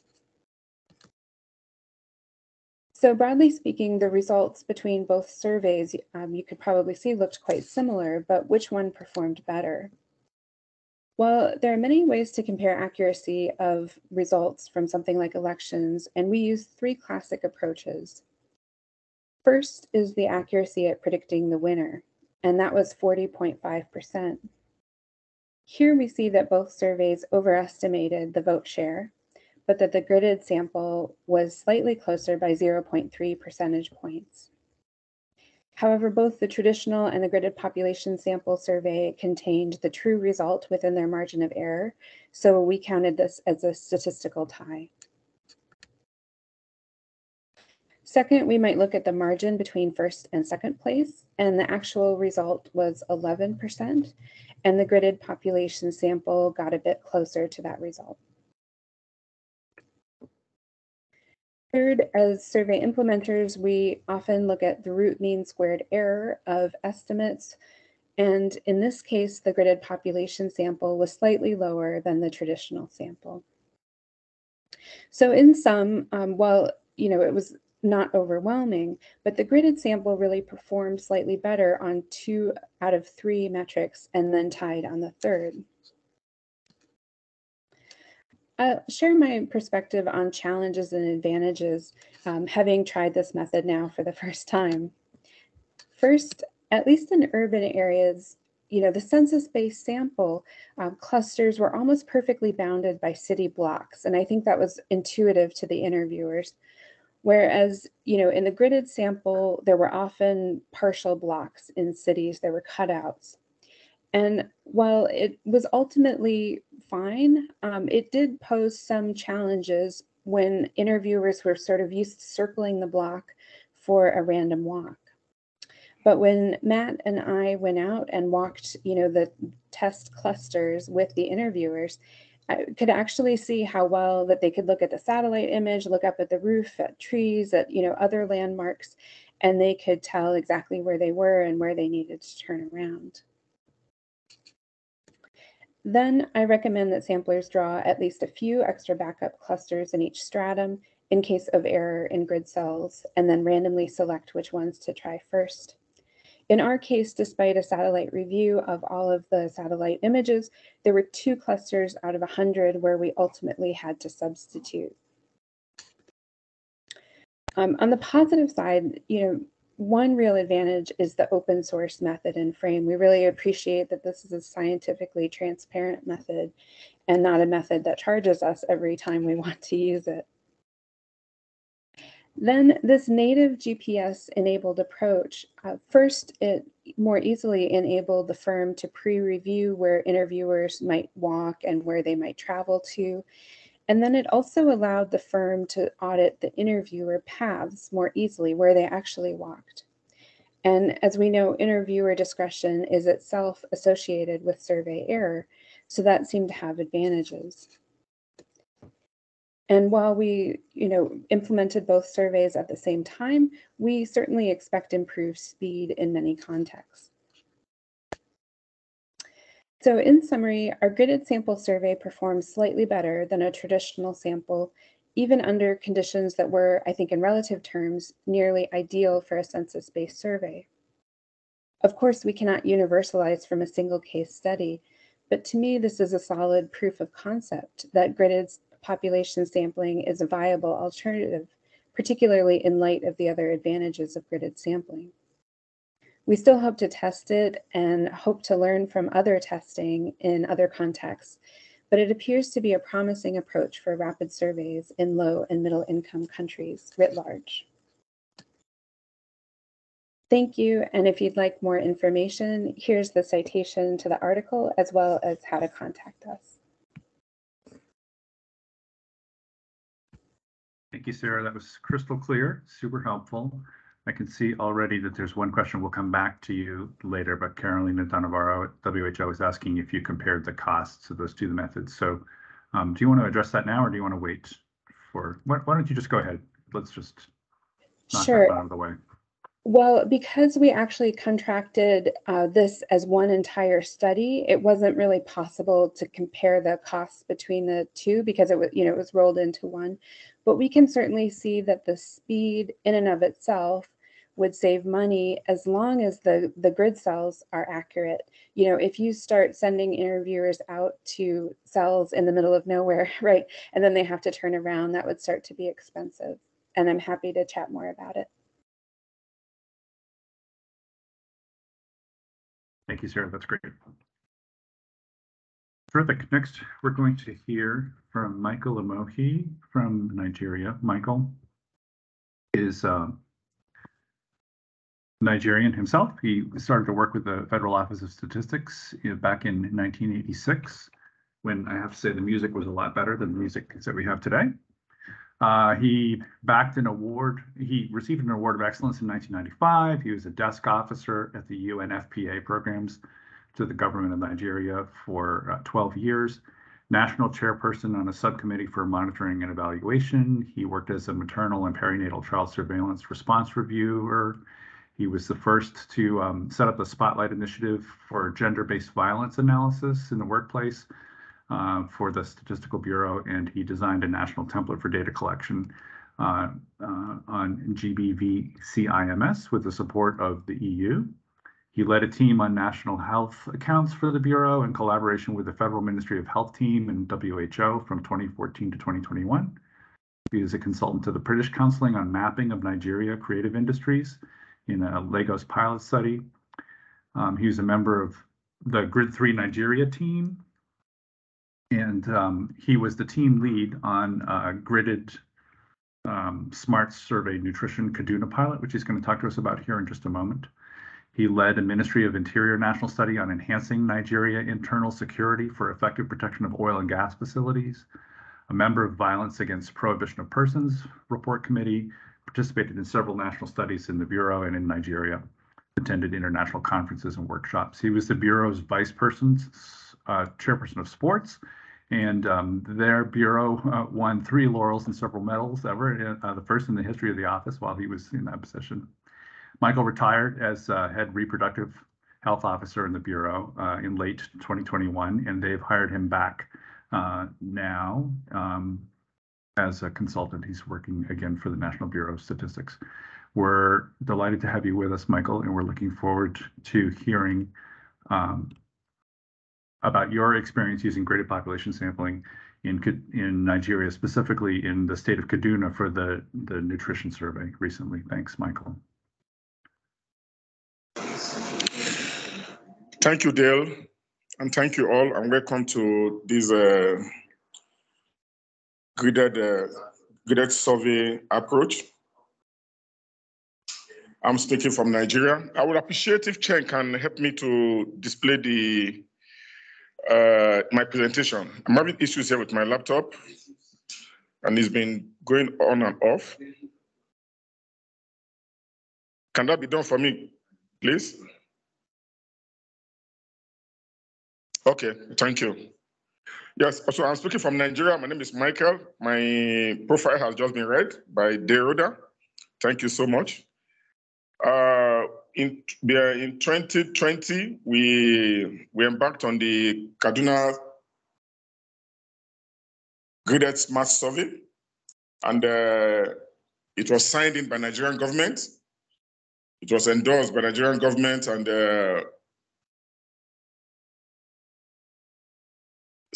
So broadly speaking, the results between both surveys, um, you could probably see looked quite similar, but which one performed better? Well, there are many ways to compare accuracy of results from something like elections, and we use three classic approaches. First is the accuracy at predicting the winner, and that was 40.5%. Here we see that both surveys overestimated the vote share, but that the gridded sample was slightly closer by 0.3 percentage points. However, both the traditional and the gridded population sample survey contained the true result within their margin of error, so we counted this as a statistical tie. Second, we might look at the margin between first and second place, and the actual result was 11%, and the gridded population sample got a bit closer to that result. Third, as survey implementers, we often look at the root mean squared error of estimates. And in this case, the gridded population sample was slightly lower than the traditional sample. So in sum, um, while you know it was not overwhelming, but the gridded sample really performed slightly better on two out of three metrics and then tied on the third. I'll share my perspective on challenges and advantages um, having tried this method now for the first time. First, at least in urban areas, you know, the census-based sample um, clusters were almost perfectly bounded by city blocks. And I think that was intuitive to the interviewers. Whereas, you know, in the gridded sample, there were often partial blocks in cities, there were cutouts. And while it was ultimately fine, um, it did pose some challenges when interviewers were sort of used to circling the block for a random walk. But when Matt and I went out and walked, you know, the test clusters with the interviewers, I could actually see how well that they could look at the satellite image, look up at the roof, at trees, at, you know, other landmarks, and they could tell exactly where they were and where they needed to turn around. Then I recommend that samplers draw at least a few extra backup clusters in each stratum in case of error in grid cells, and then randomly select which ones to try first. In our case, despite a satellite review of all of the satellite images, there were two clusters out of 100 where we ultimately had to substitute. Um, on the positive side, you know, one real advantage is the open source method in Frame. We really appreciate that this is a scientifically transparent method and not a method that charges us every time we want to use it. Then this native GPS enabled approach, uh, first it more easily enabled the firm to pre-review where interviewers might walk and where they might travel to. And then it also allowed the firm to audit the interviewer paths more easily where they actually walked. And as we know, interviewer discretion is itself associated with survey error, so that seemed to have advantages. And while we, you know, implemented both surveys at the same time, we certainly expect improved speed in many contexts. So in summary, our gridded sample survey performs slightly better than a traditional sample, even under conditions that were, I think in relative terms, nearly ideal for a census-based survey. Of course, we cannot universalize from a single case study, but to me, this is a solid proof of concept that gridded population sampling is a viable alternative, particularly in light of the other advantages of gridded sampling. We still hope to test it and hope to learn from other testing in other contexts, but it appears to be a promising approach for rapid surveys in low and middle income countries writ large. Thank you, and if you'd like more information, here's the citation to the article as well as how to contact us. Thank you, Sarah. That was crystal clear, super helpful. I can see already that there's one question. We'll come back to you later, but Carolina Dunavaro at WHO is asking if you compared the costs of those two methods. So um, do you want to address that now or do you want to wait for, why, why don't you just go ahead? Let's just knock Sure. that out of the way. Well, because we actually contracted uh, this as one entire study, it wasn't really possible to compare the costs between the two because it was, you know, it was rolled into one. But we can certainly see that the speed in and of itself would save money as long as the the grid cells are accurate. You know, if you start sending interviewers out to cells in the middle of nowhere, right, and then they have to turn around, that would start to be expensive. And I'm happy to chat more about it. Thank you, Sarah. That's great. Terrific. Next, we're going to hear from Michael Amohi from Nigeria. Michael is uh, Nigerian himself. He started to work with the Federal Office of Statistics back in 1986, when I have to say the music was a lot better than the music that we have today. Uh, he backed an award. He received an award of excellence in 1995. He was a desk officer at the UNFPA programs to the government of Nigeria for uh, 12 years. National chairperson on a subcommittee for monitoring and evaluation. He worked as a maternal and perinatal child surveillance response reviewer. He was the first to um, set up a spotlight initiative for gender-based violence analysis in the workplace uh, for the Statistical Bureau, and he designed a national template for data collection uh, uh, on GBV CIMS with the support of the EU. He led a team on national health accounts for the Bureau in collaboration with the Federal Ministry of Health team and WHO from 2014 to 2021. He is a consultant to the British Counseling on mapping of Nigeria creative industries in a Lagos pilot study. Um, he was a member of the Grid 3 Nigeria team and um, he was the team lead on uh, gridded um, smart survey nutrition Kaduna pilot, which he's going to talk to us about here in just a moment. He led a Ministry of Interior national study on enhancing Nigeria internal security for effective protection of oil and gas facilities. A member of Violence Against Prohibition of Persons Report Committee, participated in several national studies in the Bureau and in Nigeria, attended international conferences and workshops. He was the Bureau's vice person, uh, chairperson of sports, and um, their bureau uh, won three laurels and several medals ever, uh, the first in the history of the office while he was in that position. Michael retired as uh, head reproductive health officer in the Bureau uh, in late 2021, and they've hired him back uh, now um, as a consultant. He's working again for the National Bureau of Statistics. We're delighted to have you with us, Michael, and we're looking forward to hearing um, about your experience using gridded population sampling in in Nigeria, specifically in the state of Kaduna for the the nutrition survey recently. Thanks, Michael. Thank you, Dale, and thank you all, and welcome to this uh, uh, survey approach. I'm speaking from Nigeria. I would appreciate if Chen can help me to display the uh, my presentation. I'm having issues here with my laptop, and it's been going on and off. Can that be done for me, please? Okay, thank you. Yes, so I'm speaking from Nigeria. My name is Michael. My profile has just been read by Deroda. Thank you so much. Uh, in, in 2020, we, we embarked on the Kaduna Graded Smart Survey, and uh, it was signed in by Nigerian government. It was endorsed by Nigerian government and uh,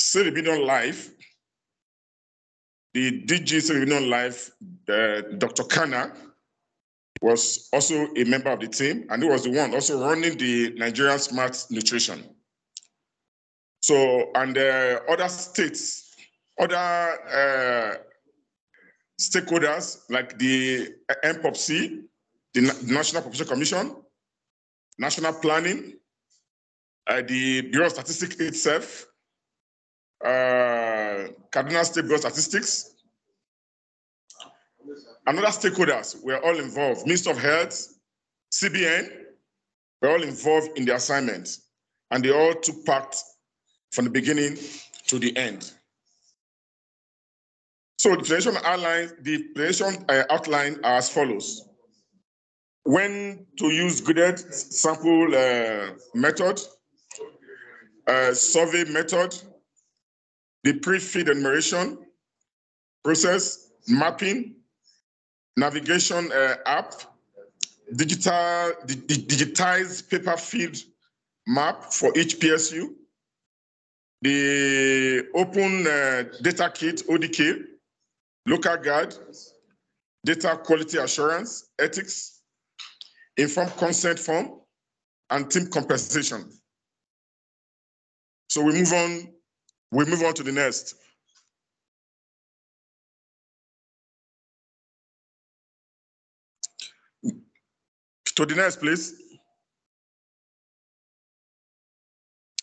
Cerebinion Life, the DG Cerebinion Life, uh, Dr. Kana, was also a member of the team, and he was the one also running the Nigerian Smart Nutrition. So, and uh, other states, other uh, stakeholders like the NPOPC, the National Population Commission, National Planning, uh, the Bureau of Statistics itself, uh, Kaduna State Bureau Statistics, and other stakeholders were all involved. Minister of Health, CBN, were all involved in the assignment, and they all took part from the beginning to the end. So the presentation outline, the presentation uh, outline are as follows. When to use graded sample uh, method, uh, survey method, the pre-feed enumeration process, mapping, navigation uh, app, digital, di digitized paper field map for each PSU, the open uh, data kit, ODK, local guide, data quality assurance, ethics, informed consent form, and team compensation. So we move on, we move on to the next. To the next, please.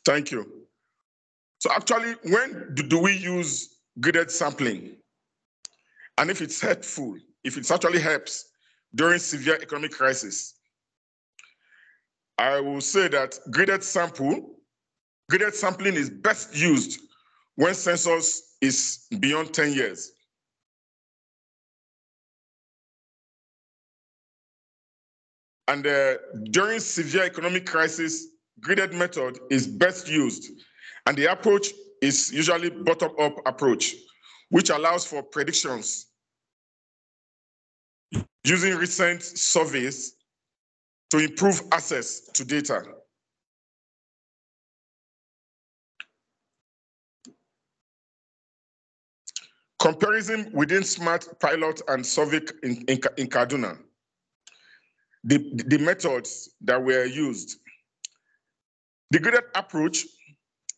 Thank you. So actually, when do, we use graded sampling? And if it's helpful, if it actually helps during severe economic crisis, I will say that graded sample, graded sampling is best used when census is beyond 10 years. And uh, during severe economic crisis, graded method is best used. And the approach is usually bottom-up approach, which allows for predictions using recent surveys to improve access to data. Comparison within Smart Pilot and Survey in, in, in Kaduna the, the methods that were used. The graded approach,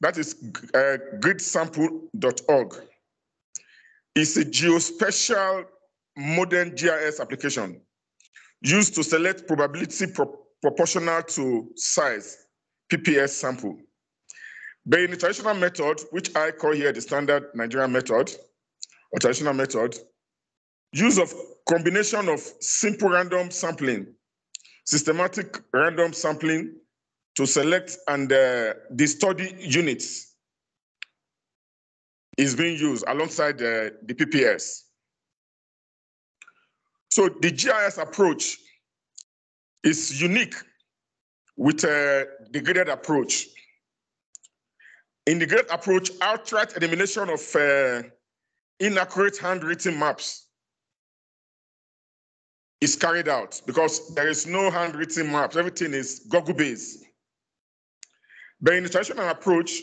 that is uh, gridsample.org, is a geospatial modern GIS application used to select probability pro proportional to size PPS sample. But in the traditional method, which I call here the standard Nigerian method, or traditional method, use of combination of simple random sampling systematic random sampling to select and uh, the study units is being used alongside uh, the PPS. So the GIS approach is unique with uh, the approach. In the graded approach, outright elimination of uh, inaccurate handwritten maps is carried out because there is no handwritten maps. Everything is Google based. But in the traditional approach,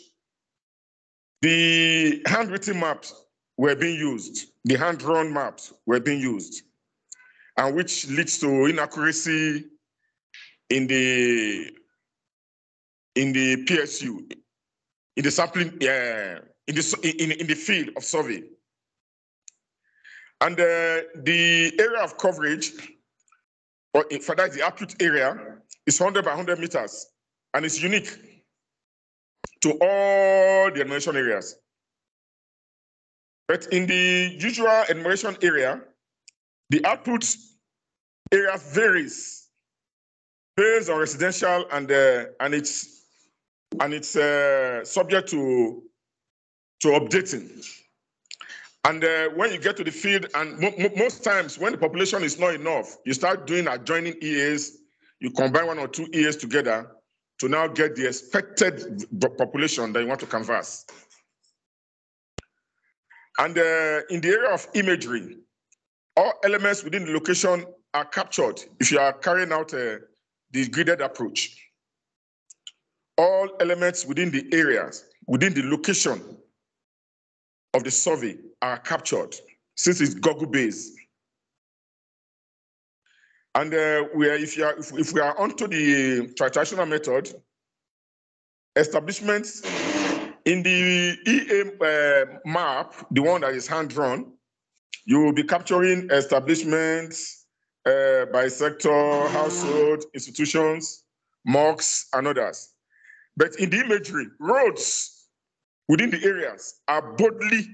the handwritten maps were being used, the hand-drawn maps were being used, and which leads to inaccuracy in the in the PSU, in the sampling, uh, in the in, in the field of survey. And uh, the area of coverage, or fact, that the acute area, is 100 by 100 meters, and it's unique to all the enumeration areas. But in the usual enumeration area, the output area varies based on residential and uh, and it's and it's uh, subject to to updating. And uh, when you get to the field, and mo mo most times when the population is not enough, you start doing adjoining EAs. You combine one or two EAs together to now get the expected population that you want to canvass. And uh, in the area of imagery, all elements within the location are captured if you are carrying out uh, the graded approach. All elements within the areas, within the location of the survey are captured since it's Google based. And uh, we are, if, you are, if, if we are onto the traditional method, establishments in the EA uh, map, the one that is hand drawn, you will be capturing establishments uh, by sector, household, institutions, mosques, and others. But in the imagery, roads within the areas are boldly,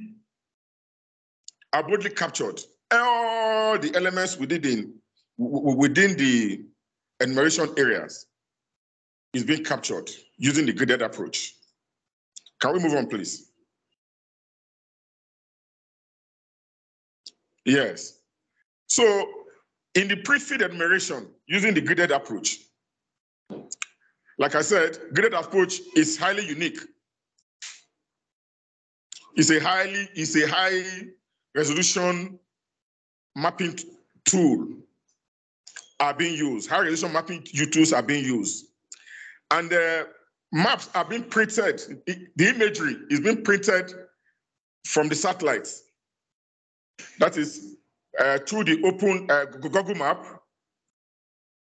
are boldly captured. All the elements within the, within the enumeration areas is being captured using the graded approach. Can we move on, please? Yes. So in the pre-feed enumeration, using the graded approach, like I said, graded approach is highly unique. It's a highly, it's a high resolution mapping tool are being used. High resolution mapping tools are being used. And uh, maps are being printed. The imagery is being printed from the satellites. That is uh, through the open uh, Google map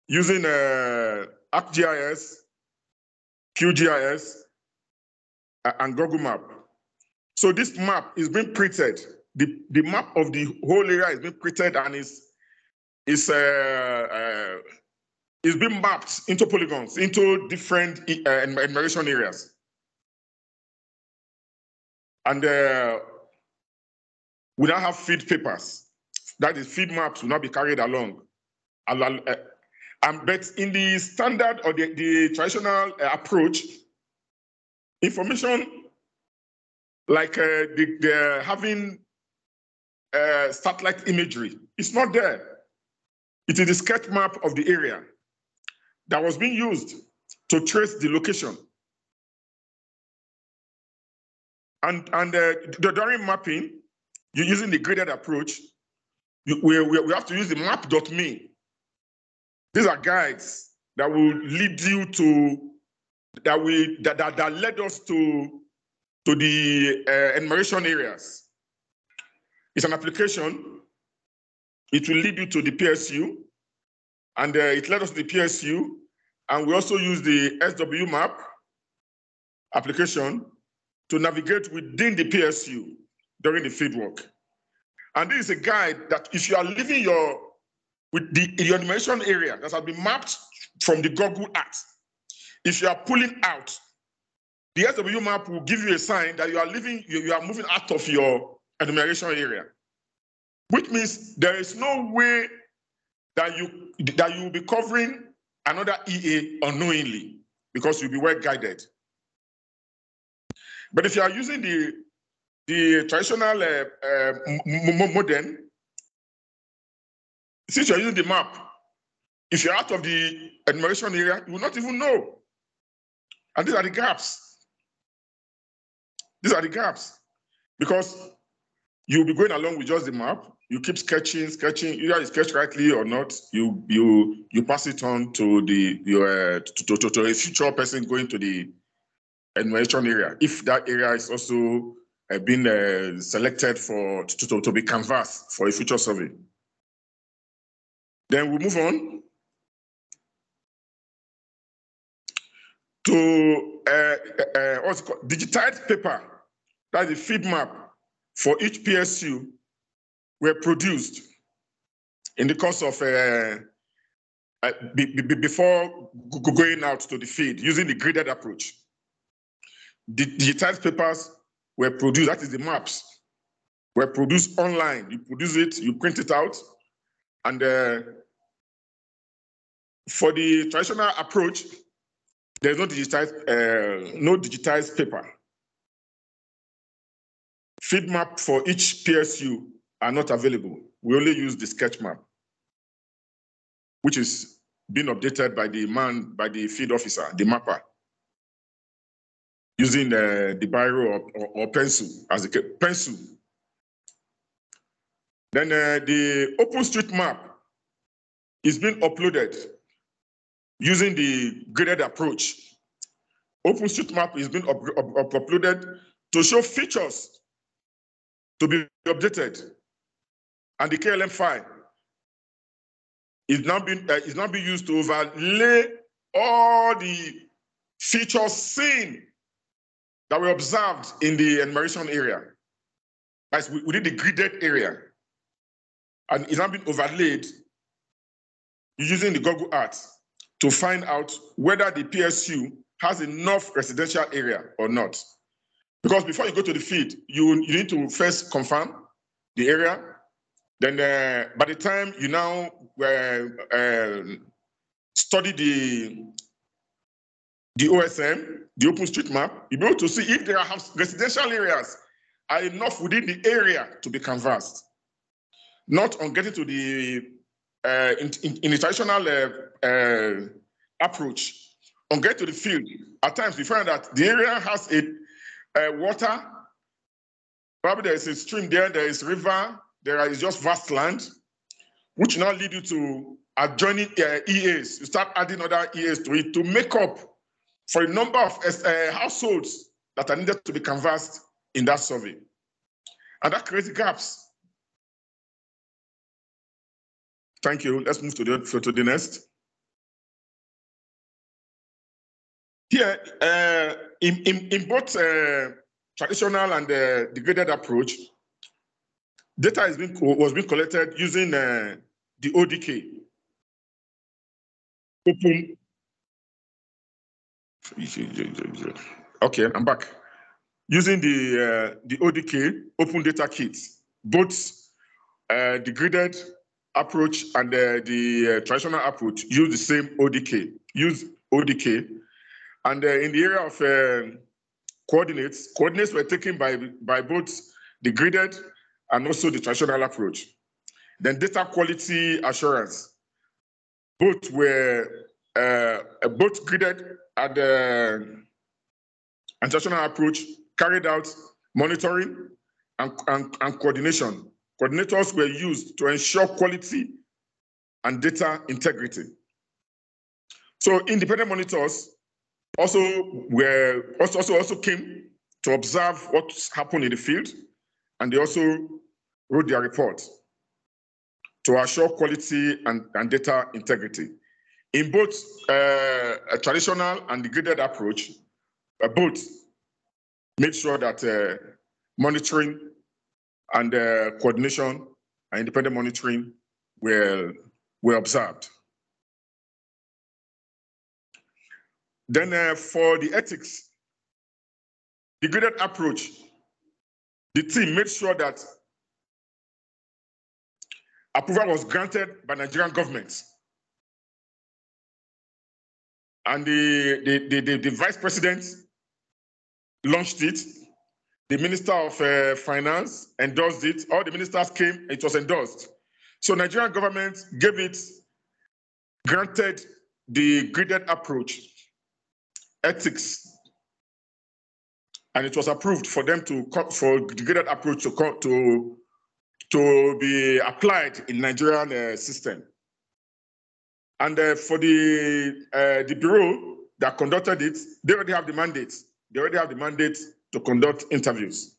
using uh, ArcGIS, QGIS, and Google map. So this map is being printed. The, the map of the whole area is being printed and is, is uh, uh, is being mapped into polygons, into different uh, enumeration areas. And uh, we now have feed papers. That is, feed maps will not be carried along. Uh, um, but in the standard or the, the traditional uh, approach, information like uh, the, the having uh, satellite imagery, it's not there. It is the sketch map of the area that was being used to trace the location. And, and uh, during mapping, you're using the graded approach, you, we, we, we have to use the map.me. These are guides that will lead you to, that, we, that, that, that led us to, to the uh, areas. It's an application. It will lead you to the PSU. And uh, it led us to the PSU. And we also use the SW map application to navigate within the PSU during the fieldwork. And this is a guide that if you are leaving your with the your enumeration area that has been mapped from the Google Earth, if you are pulling out, the SW map will give you a sign that you are leaving, you, you are moving out of your enumeration area, which means there is no way that you that you will be covering another EA unknowingly because you'll be well guided. But if you are using the the traditional uh, uh, modern, since you're using the map, If you're out of the enumeration area, you will not even know. And these are the gaps. These are the gaps. Because you'll be going along with just the map. You keep sketching, sketching. Either you sketch rightly or not, you you you pass it on to the your uh, to, to, to a future person going to the enumeration area. If that area is also uh, been uh, selected for to, to, to be canvassed for a future survey. Then we move on to uh, uh, what's called? digitized paper. That's the feed map for each PSU were produced in the course of uh, uh, be, be, before going out to the field using the graded approach. The digitized papers were produced, that is the maps, were produced online. You produce it, you print it out, and uh, for the traditional approach, there's no digitized, uh, no digitized paper. Feed map for each PSU are not available. We only use the sketch map, which is being updated by the man, by the feed officer, the mapper, using the, the biro or, or, or pencil as a pencil. Then uh, the OpenStreetMap is being uploaded using the gridded approach. OpenStreetMap is being up, up, up uploaded to show features to be updated. And the KML file is now being uh, is now being used to overlay all the features seen that were observed in the enumeration area, as we did the gridded area, and it's now been overlaid using the Google Earth to find out whether the PSU has enough residential area or not. Because before you go to the field, you, you need to first confirm the area. Then uh, by the time you now uh, uh, study the, the OSM, the OpenStreetMap, you'll be able to see if there are residential areas are enough within the area to be canvassed. Not on getting to the, uh, in, in, in, the traditional uh, uh, approach, on getting to the field, at times we find that the area has a uh, water. Probably there is a stream there, there is river, there is just vast land, which now lead you to adjoining uh, EAs. You start adding other EAs to it to make up for a number of uh, households that are needed to be canvassed in that survey. And that creates gaps. Thank you. Let's move to the, to the next. Here, uh, in, in, in both uh, traditional and uh, degraded approach, data is being, was being collected using uh, the ODK. Open. Okay, I'm back. Using the, uh, the ODK, Open Data Kit, both uh, the gridded approach and uh, the uh, traditional approach use the same ODK. Use ODK and uh, in the area of uh, coordinates, coordinates were taken by, by both the gridded and also the traditional approach. Then data quality assurance, both were uh, both gridded and, uh, and traditional approach carried out monitoring and, and, and coordination. Coordinators were used to ensure quality and data integrity. So independent monitors also were also, also also came to observe what happened in the field, and they also wrote their report to assure quality and, and data integrity. In both uh, a traditional and the gridded approach, uh, both made sure that uh, monitoring and uh, coordination and independent monitoring were, were observed. Then uh, for the ethics, the gridded approach, the team made sure that approval was granted by Nigerian government. And the, the, the, the, the vice president launched it. The minister of uh, finance endorsed it. All the ministers came, it was endorsed. So Nigerian government gave it granted the gridded approach ethics and it was approved for them to for the gridded approach to to to be applied in Nigerian uh, system. And uh, for the uh, the bureau that conducted it, they already have the mandate. They already have the mandate to conduct interviews.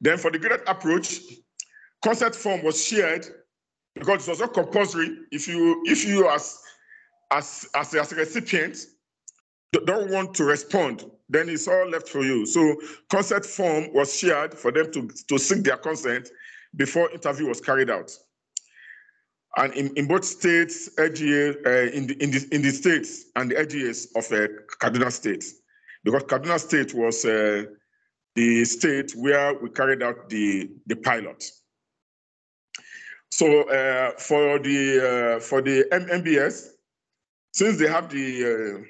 Then for the gridded approach, consent form was shared because it was not compulsory. If you if you as as as a, as a recipient don't want to respond, then it's all left for you. So consent form was shared for them to, to seek their consent before interview was carried out. And in, in both states, LGA, uh, in, the, in, the, in the states and the LGAs of uh, Kaduna State, because Kaduna State was uh, the state where we carried out the, the pilot. So uh, for the uh, for the NBS, since they have the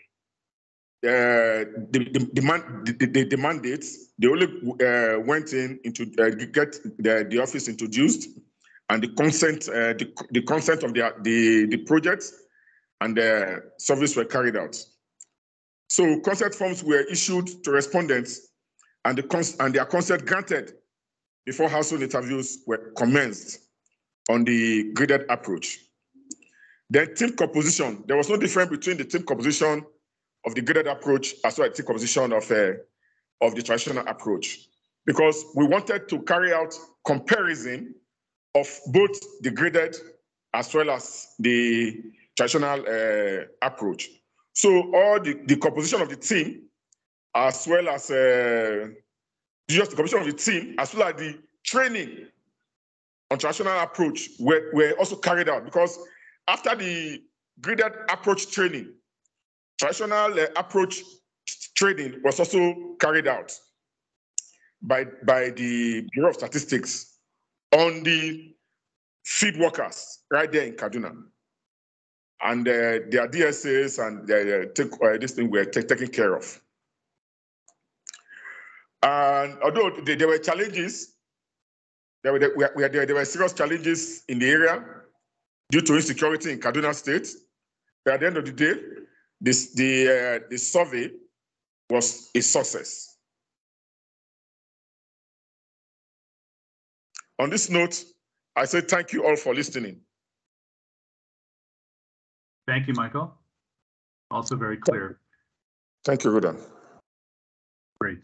uh, the, the, the, man, the, the, the mandates, they only uh, went in into uh, get the, the office introduced and the consent, uh, the, the consent of the, the, the projects and the service were carried out. So consent forms were issued to respondents and, the cons- and their consent granted before household interviews were commenced on the gridded approach. Then team composition, there was no difference between the team composition of the gridded approach as well as the composition of, uh, of the traditional approach. Because we wanted to carry out comparison of both the gridded as well as the traditional uh, approach. So all the, the composition of the team, as well as uh, just the composition of the team, as well as the training on traditional approach were, were also carried out because after the gridded approach training, traditional uh, approach training was also carried out by, by the Bureau of Statistics on the feed workers right there in Kaduna. And uh, their DSAs and their, uh, take, uh, this thing were taken care of. And although there, there were challenges, there were, there, were, there were serious challenges in the area due to insecurity in Kaduna State. But at the end of the day, this, the, uh, the survey was a success. On this note, I say thank you all for listening. Thank you, Michael. Also very clear. Thank you, Rudan. Great.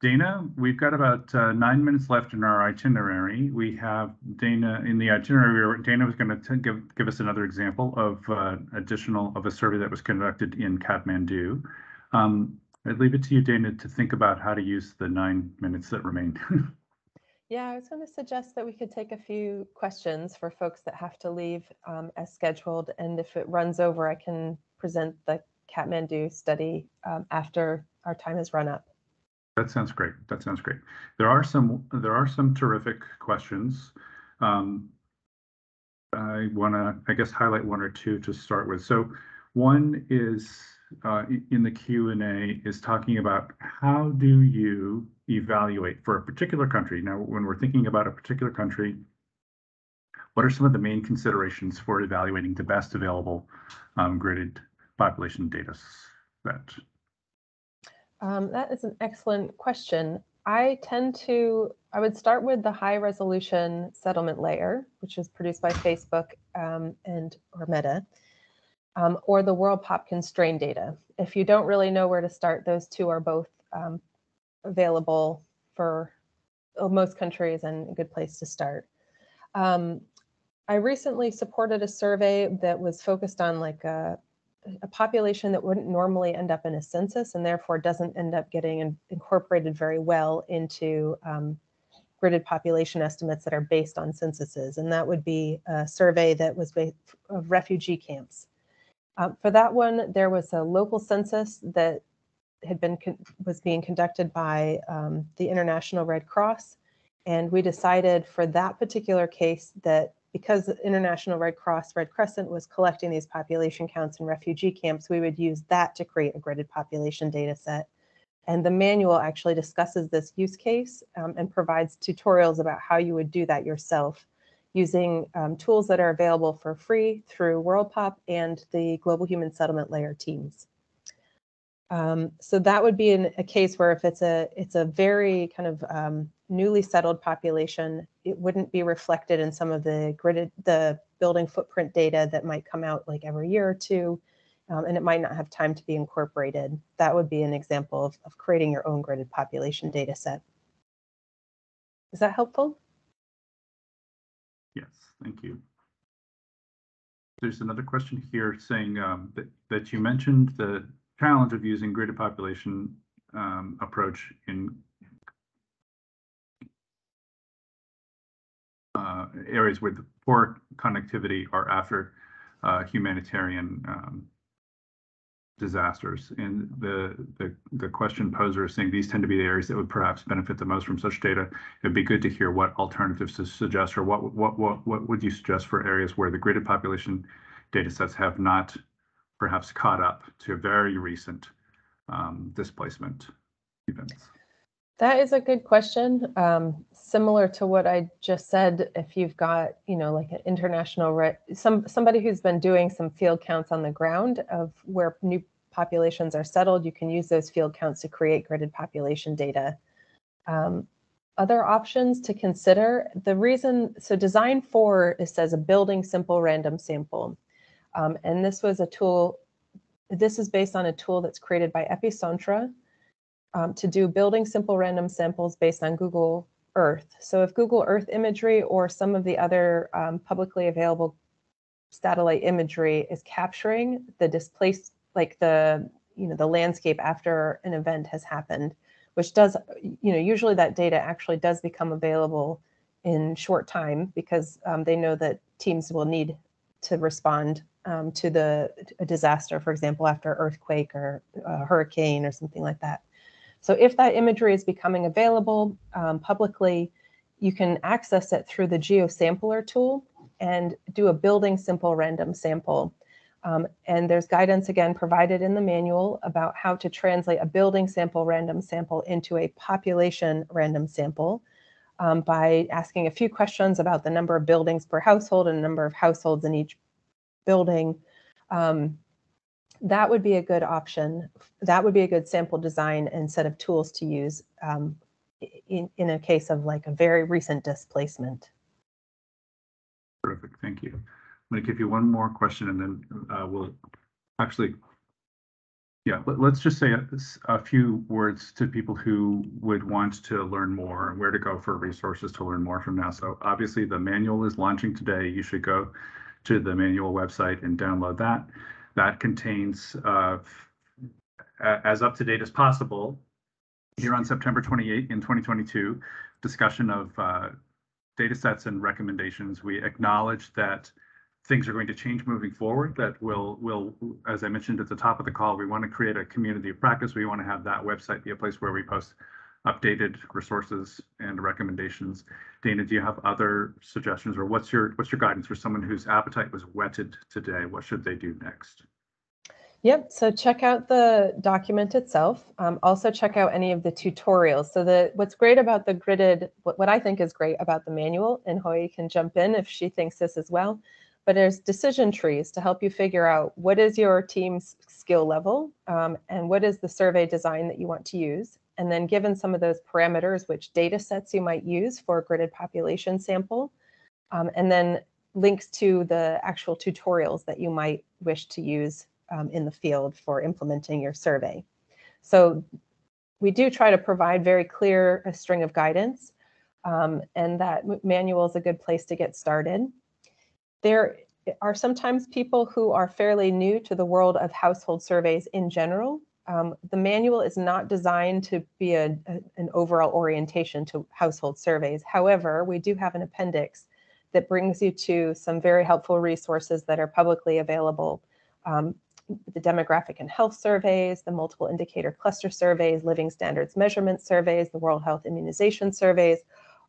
Dana, we've got about uh, nine minutes left in our itinerary. We have Dana in the itinerary. Dana was going to give give us another example of uh, additional of a survey that was conducted in Kathmandu. Um, I'd leave it to you, Dana, to think about how to use the nine minutes that remain. Yeah, I was going to suggest that we could take a few questions for folks that have to leave um, as scheduled. And if it runs over, I can present the Kathmandu study um, after our time has run up. That sounds great. That sounds great. There are some there are some terrific questions. Um, I want to, I guess, highlight one or two to start with. So, one is uh, in the Q and A is talking about how do you evaluate for a particular country. Now, when we're thinking about a particular country, what are some of the main considerations for evaluating the best available um, gridded population data set? Um, that is an excellent question. I tend to, I would start with the high resolution settlement layer, which is produced by Facebook um, and or Meta, um, or the WorldPop Constrain data. If you don't really know where to start, those two are both um, available for uh, most countries and a good place to start. Um, I recently supported a survey that was focused on like a, a population that wouldn't normally end up in a census and therefore doesn't end up getting in, incorporated very well into um, gridded population estimates that are based on censuses. And that would be a survey that was based of refugee camps. Um, for that one, there was a local census that had been was being conducted by um, the International Red Cross, and we decided for that particular case that because the International Red Cross Red Crescent was collecting these population counts in refugee camps, we would use that to create a gridded population data set. And the manual actually discusses this use case um, and provides tutorials about how you would do that yourself using um, tools that are available for free through WorldPop and the Global Human Settlement Layer teams. Um, so that would be in a case where if it's a it's a very kind of um, newly settled population, it wouldn't be reflected in some of the gridded the building footprint data that might come out like every year or two, um, and it might not have time to be incorporated. That would be an example of, of creating your own gridded population data set. Is that helpful? Yes, thank you. There's another question here saying um, that, that you mentioned the challenge of using gridded population um, approach in uh, areas with poor connectivity or after uh, humanitarian um, disasters. And the, the, the question poser is saying these tend to be the areas that would perhaps benefit the most from such data. It'd be good to hear what alternatives to suggest or what, what, what, what would you suggest for areas where the gridded population data sets have not perhaps caught up to very recent um, displacement events? That is a good question. Um, similar to what I just said, if you've got, you know, like an international, re- some somebody who's been doing some field counts on the ground of where new populations are settled, you can use those field counts to create gridded population data. Um, other options to consider, the reason, so design four, it says a building simple random sample. Um, and this was a tool, this is based on a tool that's created by Epicentre um, to do building simple random samples based on Google Earth. So if Google Earth imagery or some of the other um, publicly available satellite imagery is capturing the displaced, like the, you know, the landscape after an event has happened, which does, you know, usually that data actually does become available in short time because um, they know that teams will need to respond um, to the a disaster, for example, after earthquake or a hurricane or something like that. So if that imagery is becoming available um, publicly, you can access it through the GeoSampler tool and do a building simple random sample. Um, and there's guidance again provided in the manual about how to translate a building sample random sample into a population random sample um, by asking a few questions about the number of buildings per household and number of households in each building. Um, that would be a good option. That would be a good sample design and set of tools to use um, in, in a case of like a very recent displacement. Terrific, thank you. I'm to give you one more question and then uh, we'll actually, yeah, let, us just say a, a, few words to people who would want to learn more and where to go for resources to learn more from now. So obviously the manual is launching today. You should go to the manual website and download that. That contains, uh, as up to date as possible, here on September 28 in 2022, discussion of uh, data sets and recommendations. We acknowledge that things are going to change moving forward that will will as i mentioned at the top of the call we want to create a community of practice we want to have that website be a place where we post updated resources and recommendations dana do you have other suggestions or what's your what's your guidance for someone whose appetite was whetted today what should they do next Yep, so check out the document itself. Um, also check out any of the tutorials. So the what's great about the gridded, what, what I think is great about the manual, and Haoyi can jump in if she thinks this as well, but there's decision trees to help you figure out what is your team's skill level um, and what is the survey design that you want to use. And then given some of those parameters, which data sets you might use for a gridded population sample, um, and then links to the actual tutorials that you might wish to use um, in the field for implementing your survey. So we do try to provide very clear a string of guidance um, and that manual is a good place to get started. There are sometimes people who are fairly new to the world of household surveys in general. Um, the manual is not designed to be a, a, an overall orientation to household surveys. However, we do have an appendix that brings you to some very helpful resources that are publicly available um, the demographic and health surveys, the multiple indicator cluster surveys, living standards measurement surveys, the World Health immunization surveys.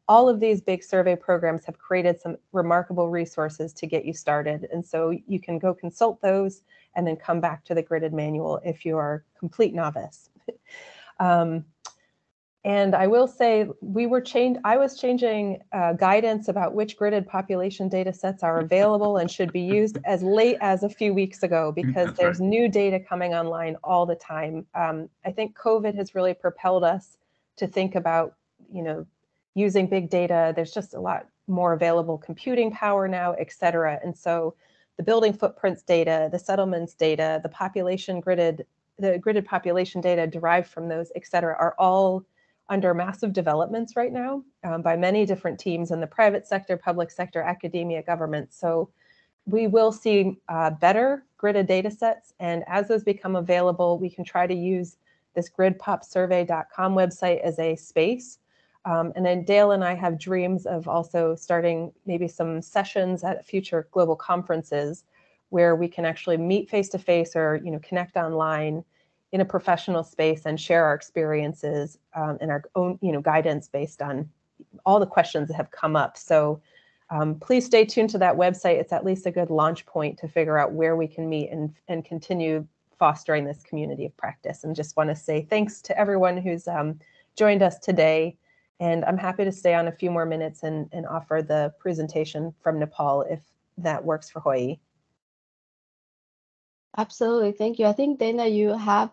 All of these big survey programs have created some remarkable resources to get you started. And so you can go consult those and then come back to the gridded manual if you are complete novice. um, And I will say we were changed. I was changing uh, guidance about which gridded population data sets are available and should be used as late as a few weeks ago because That's there's new data coming online all the time. Um, I think COVID has really propelled us to think about, you know, using big data. There's just a lot more available computing power now, et cetera. And so the building footprints data, the settlements data, the population gridded, the gridded population data derived from those, et cetera, are all under massive developments right now um, by many different teams in the private sector, public sector, academia, government. So we will see uh, better gridded data sets. And as those become available, we can try to use this gridpopsurvey.com website as a space. Um, and then Dale and I have dreams of also starting maybe some sessions at future global conferences where we can actually meet face to face or you know connect online in a professional space and share our experiences um, and our own you know guidance based on all the questions that have come up. So um, please stay tuned to that website. It's at least a good launch point to figure out where we can meet and, and continue fostering this community of practice. And just want to say thanks to everyone who's um, joined us today and i'm happy to stay on a few more minutes and, and offer the presentation from nepal if that works for Haoyi. Absolutely, thank you. I think Dana, you have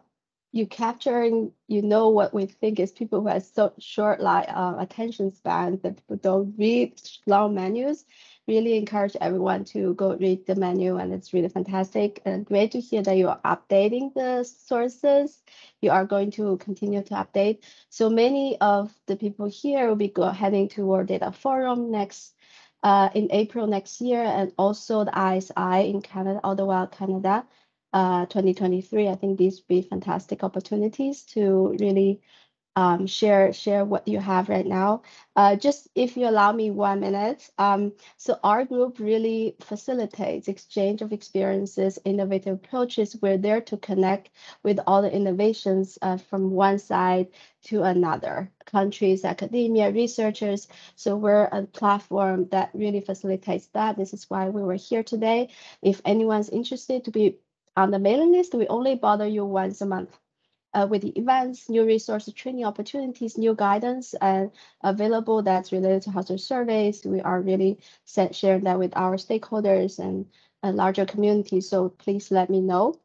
you capturing, you know what we think is people who have so short like uh, attention span that people don't read long menus. Really encourage everyone to go read the menu, and it's really fantastic and great to hear that you are updating the sources. You are going to continue to update. So many of the people here will be go heading to Data Forum next uh, in April next year, and also the ISI in Canada, all the Ottawa, Canada uh, 2023. I think these be fantastic opportunities to really um, share share what you have right now. Uh, just if you allow me one minute. Um, so our group really facilitates exchange of experiences, innovative approaches. We're there to connect with all the innovations uh, from one side to another, countries, academia, researchers. So we're a platform that really facilitates that. This is why we were here today. If anyone's interested to be on the mailing list, we only bother you once a month uh, with the events, new resource training opportunities, new guidance and available that's related to hazard surveys. We are really set, sharing that with our stakeholders and a larger community. So please let me know.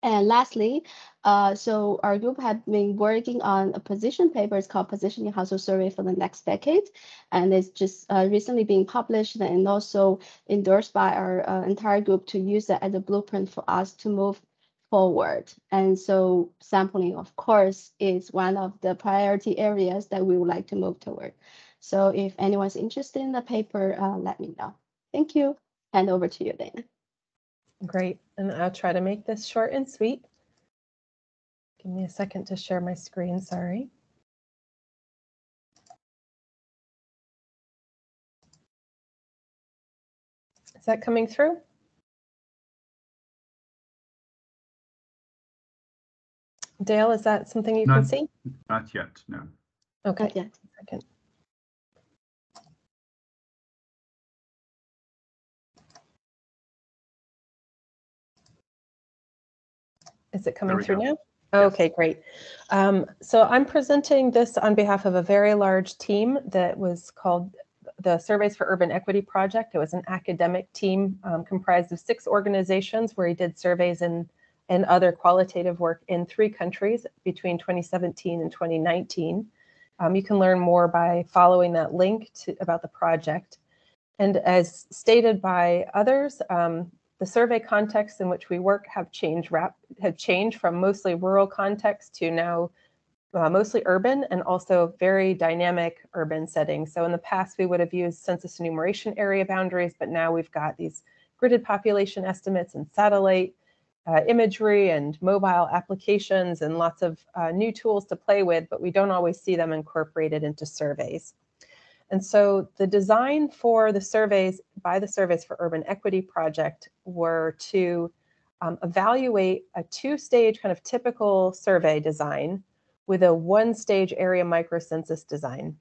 And lastly, uh, so our group had been working on a position paper. It's called Positioning Household Survey for the Next Decade. And it's just uh, recently being published and also endorsed by our uh, entire group to use that as a blueprint for us to move forward. And so sampling, of course, is one of the priority areas that we would like to move toward. So if anyone's interested in the paper, uh, let me know. Thank you. Hand over to you, Dana. Great. And I'll try to make this short and sweet. Give me a second to share my screen, sorry. Is that coming through? Dale, is that something you can see? Not yet, no. Okay, Not yet. second. Is it coming through go. now? Okay, great. Um, so I'm presenting this on behalf of a very large team that was called the Surveys for Urban Equity Project. It was an academic team um, comprised of six organizations where he did surveys and, and other qualitative work in three countries between 2017 and 2019. Um, you can learn more by following that link to, about the project. And as stated by others, um, the survey contexts in which we work have changed rap have changed from mostly rural context to now uh, mostly urban and also very dynamic urban settings. So in the past we would have used census enumeration area boundaries, but now we've got these gridded population estimates and satellite uh, imagery and mobile applications and lots of uh, new tools to play with, but we don't always see them incorporated into surveys. And so the design for the surveys by the Surveys for Urban Equity project were to um, evaluate a two-stage kind of typical survey design with a one-stage area microcensus design.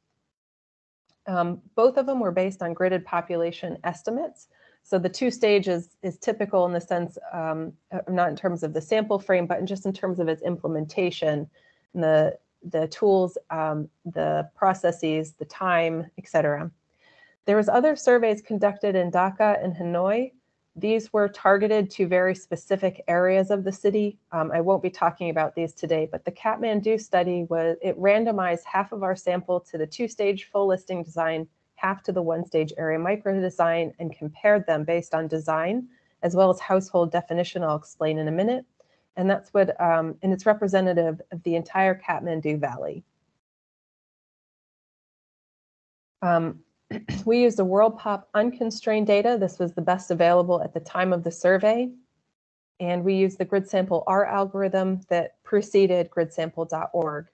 Um, both of them were based on gridded population estimates. So the two stages is typical in the sense, um, uh, not in terms of the sample frame, but in just in terms of its implementation. And the the tools, um, the processes, the time, etc. There was other surveys conducted in Dhaka and Hanoi. These were targeted to very specific areas of the city. Um, I won't be talking about these today, but the Kathmandu study was, it randomized half of our sample to the two-stage full listing design, half to the one-stage area micro design, and compared them based on design, as well as household definition I'll explain in a minute. And that's what, um, and it's representative of the entire Kathmandu Valley. Um, we used the WorldPop unconstrained data. This was the best available at the time of the survey. And we used the grid sample R algorithm that preceded gridsample.org.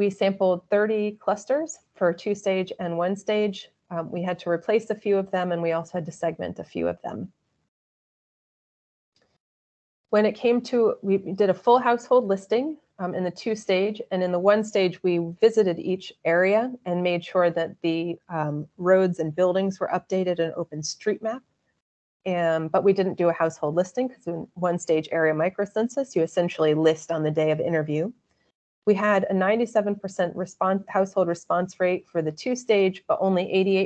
We sampled 30 clusters for two stage and one stage. Um, we had to replace a few of them and we also had to segment a few of them. When it came to, we did a full household listing um, in the two stage. And in the one stage, we visited each area and made sure that the um, roads and buildings were updated in OpenStreetMap. And, but we didn't do a household listing because in one stage area microcensus, you essentially list on the day of interview. We had a 97% response, household response rate for the two stage, but only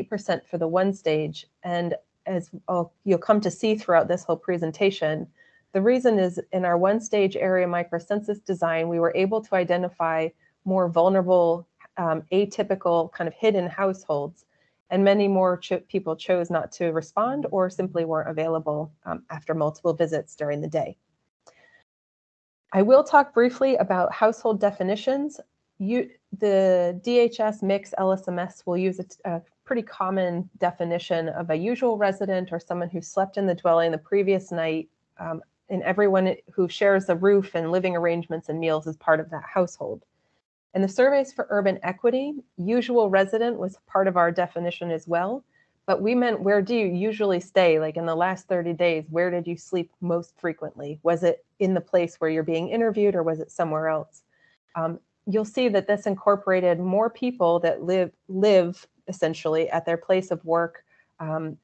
88% for the one stage. And as I'll, you'll come to see throughout this whole presentation, the reason is in our one stage area microcensus design, we were able to identify more vulnerable, um, atypical kind of hidden households. And many more people chose not to respond or simply weren't available um, after multiple visits during the day. I will talk briefly about household definitions. You, the DHS MICS LSMS will use a, a pretty common definition of a usual resident or someone who slept in the dwelling the previous night um, and everyone who shares the roof and living arrangements and meals is part of that household. In the surveys for urban equity, usual resident was part of our definition as well, but we meant where do you usually stay? Like in the last 30 days, where did you sleep most frequently? Was it in the place where you're being interviewed or was it somewhere else? Um, you'll see that this incorporated more people that live live essentially at their place of work um,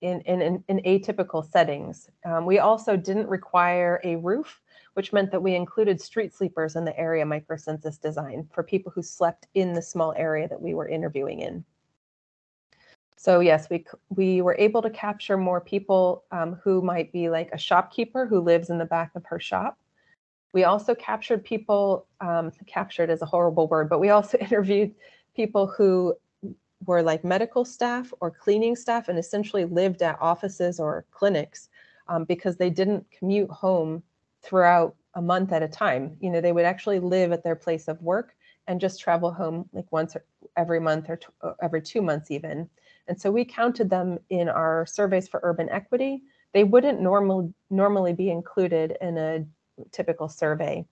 in, in, in atypical settings. Um, we also didn't require a roof, which meant that we included street sleepers in the area microcensus design for people who slept in the small area that we were interviewing in. So yes, we, we were able to capture more people um, who might be like a shopkeeper who lives in the back of her shop. We also captured people, um, captured is a horrible word, but we also interviewed people who were like medical staff or cleaning staff and essentially lived at offices or clinics um, because they didn't commute home throughout a month at a time. You know, they would actually live at their place of work and just travel home like once every month or uh, every two months even. And so we counted them in our surveys for urban equity. They wouldn't normal, normally be included in a typical survey.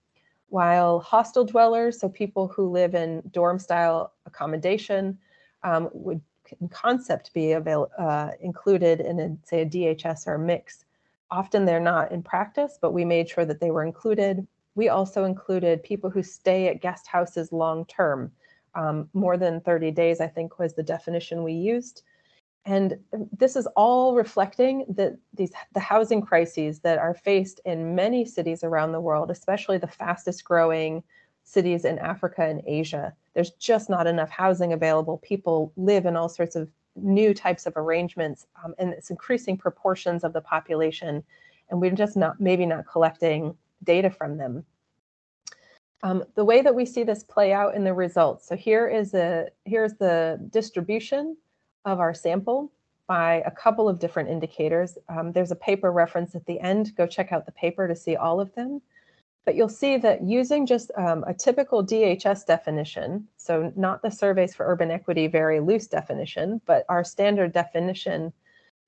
While hostel dwellers, so people who live in dorm style accommodation, um, would in concept be avail- uh, included in a, say a DHS or a MICS. Often they're not in practice, but we made sure that they were included. We also included people who stay at guest houses long term. Um, more than 30 days, I think was the definition we used. And this is all reflecting that these the housing crises that are faced in many cities around the world, especially the fastest growing cities in Africa and Asia. There's just not enough housing available. People live in all sorts of new types of arrangements, um, and it's increasing proportions of the population, and we're just not maybe not collecting data from them. Um, the way that we see this play out in the results. So here is a here's the distribution of our sample by a couple of different indicators. Um, there's a paper reference at the end. Go check out the paper to see all of them. But you'll see that using just um, a typical DHS definition, so not the surveys for urban equity very loose definition, but our standard definition,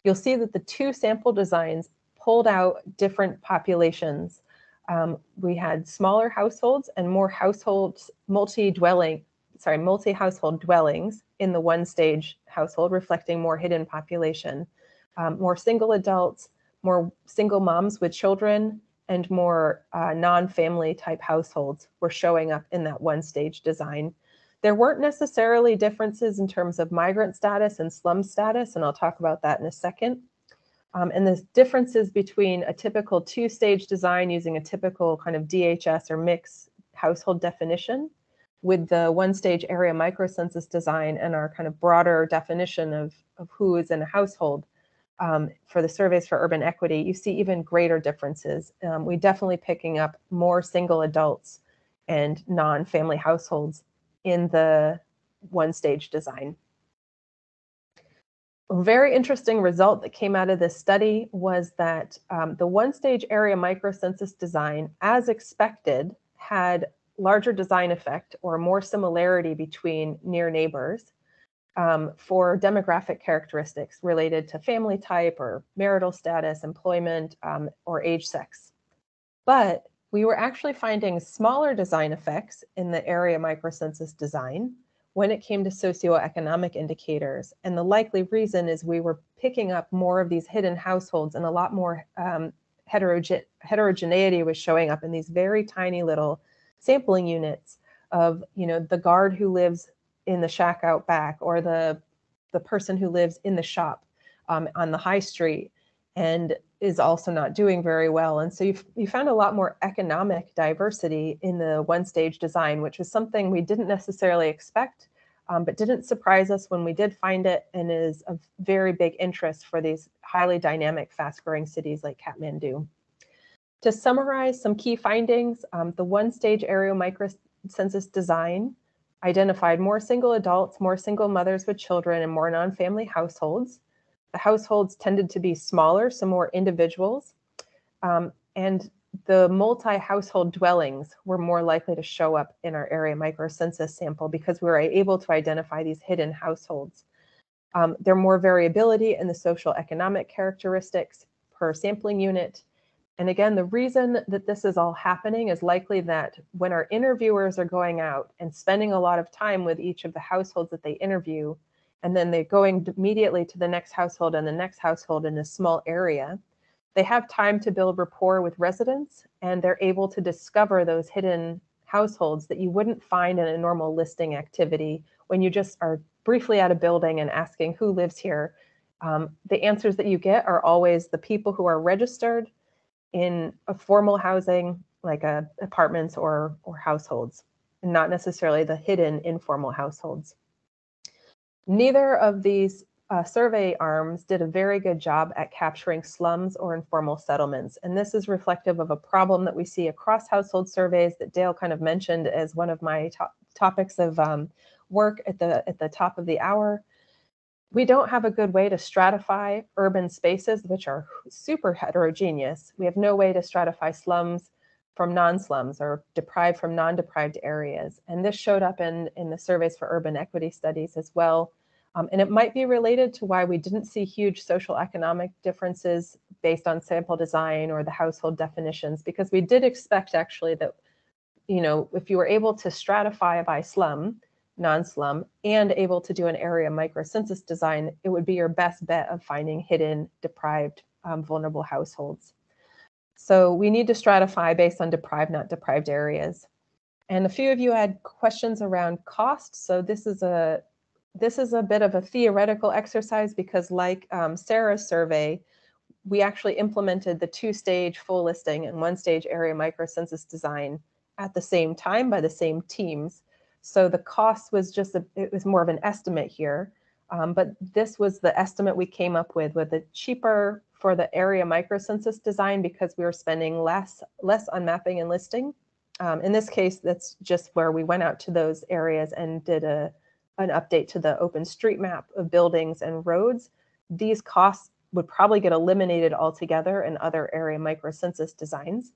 you'll see that the two sample designs pulled out different populations. Um, we had smaller households and more households, multi-dwelling, sorry, multi-household dwellings in the one stage household, reflecting more hidden population, um, more single adults, more single moms with children, and more uh, non-family type households were showing up in that one stage design. There weren't necessarily differences in terms of migrant status and slum status, and I'll talk about that in a second. Um, and the differences between a typical two-stage design using a typical kind of DHS or MICS household definition with the one stage area microcensus design and our kind of broader definition of, of who is in a household um, for the surveys for urban equity, you see even greater differences. Um, we definitely picking up more single adults and non-family households in the one stage design. A very interesting result that came out of this study was that um, the one stage area microcensus design, as expected, had larger design effect or more similarity between near neighbors um, for demographic characteristics related to family type or marital status, employment, um, or age sex. But we were actually finding smaller design effects in the area microcensus design when it came to socioeconomic indicators. And the likely reason is we were picking up more of these hidden households and a lot more um, heteroge heterogeneity was showing up in these very tiny little sampling units of, you know, the guard who lives in the shack out back or the the person who lives in the shop um, on the high street and is also not doing very well. And so you you found a lot more economic diversity in the one stage design, which was something we didn't necessarily expect, um, but didn't surprise us when we did find it and is of very big interest for these highly dynamic, fast growing cities like Kathmandu. To summarize some key findings, um, the one stage area microcensus design identified more single adults, more single mothers with children, and more non family households. The households tended to be smaller, so more individuals. Um, and the multi household dwellings were more likely to show up in our area microcensus sample because we were able to identify these hidden households. Um, there more variability in the social economic characteristics per sampling unit. And again, the reason that this is all happening is likely that when our interviewers are going out and spending a lot of time with each of the households that they interview, and then they're going immediately to the next household and the next household in a small area, they have time to build rapport with residents and they're able to discover those hidden households that you wouldn't find in a normal listing activity when you just are briefly at a building and asking who lives here. Um, the answers that you get are always the people who are registered in a formal housing like uh, apartments or or households and not necessarily the hidden informal households. Neither of these uh, survey arms did a very good job at capturing slums or informal settlements and this is reflective of a problem that we see across household surveys that dale kind of mentioned as one of my to topics of um, work at the at the top of the hour we don't have a good way to stratify urban spaces, which are super heterogeneous. We have no way to stratify slums from non-slums or deprived from non-deprived areas. And this showed up in, in the surveys for urban equity studies as well. Um, and it might be related to why we didn't see huge social economic differences based on sample design or the household definitions, because we did expect actually that, you know, if you were able to stratify by slum, non-slum and able to do an area microcensus design, it would be your best bet of finding hidden, deprived, um, vulnerable households. So we need to stratify based on deprived, not deprived areas. And a few of you had questions around cost. So this is a this is a bit of a theoretical exercise because like um, Sarah's survey, we actually implemented the two-stage full listing and one-stage area microcensus design at the same time by the same teams. So the cost was just, a, it was more of an estimate here. Um, but this was the estimate we came up with, with the cheaper for the area microcensus design because we were spending less, less on mapping and listing. Um, in this case, that's just where we went out to those areas and did a, an update to the open street map of buildings and roads. These costs would probably get eliminated altogether in other area microcensus designs.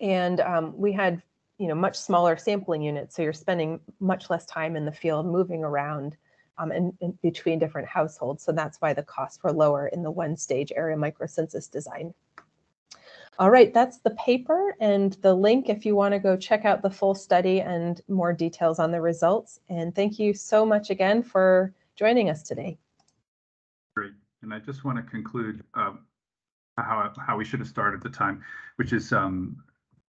And um, we had you know, much smaller sampling units. So you're spending much less time in the field moving around um, in, in between different households. So that's why the costs were lower in the one stage area microcensus design. All right, that's the paper and the link if you want to go check out the full study and more details on the results. And thank you so much again for joining us today. Great. And I just want to conclude uh, how, how we should have started the time, which is um,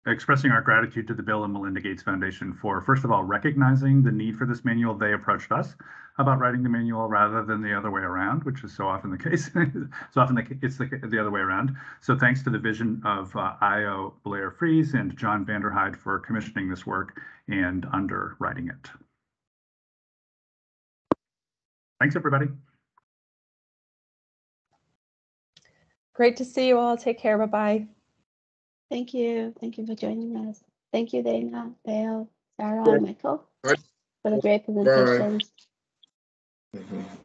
expressing our gratitude to the Bill and Melinda Gates Foundation for, first of all, recognizing the need for this manual. They approached us about writing the manual rather than the other way around, which is so often the case. so often the, it's the, the other way around. So thanks to the vision of uh, Io Blair Fries and John Vanderhyde for commissioning this work and underwriting it. Thanks, everybody. Great to see you all. Take care. Bye-bye. Thank you. Thank you for joining us. Thank you, Dana, Dale, Sarah, and Michael for the great presentations. Mhm.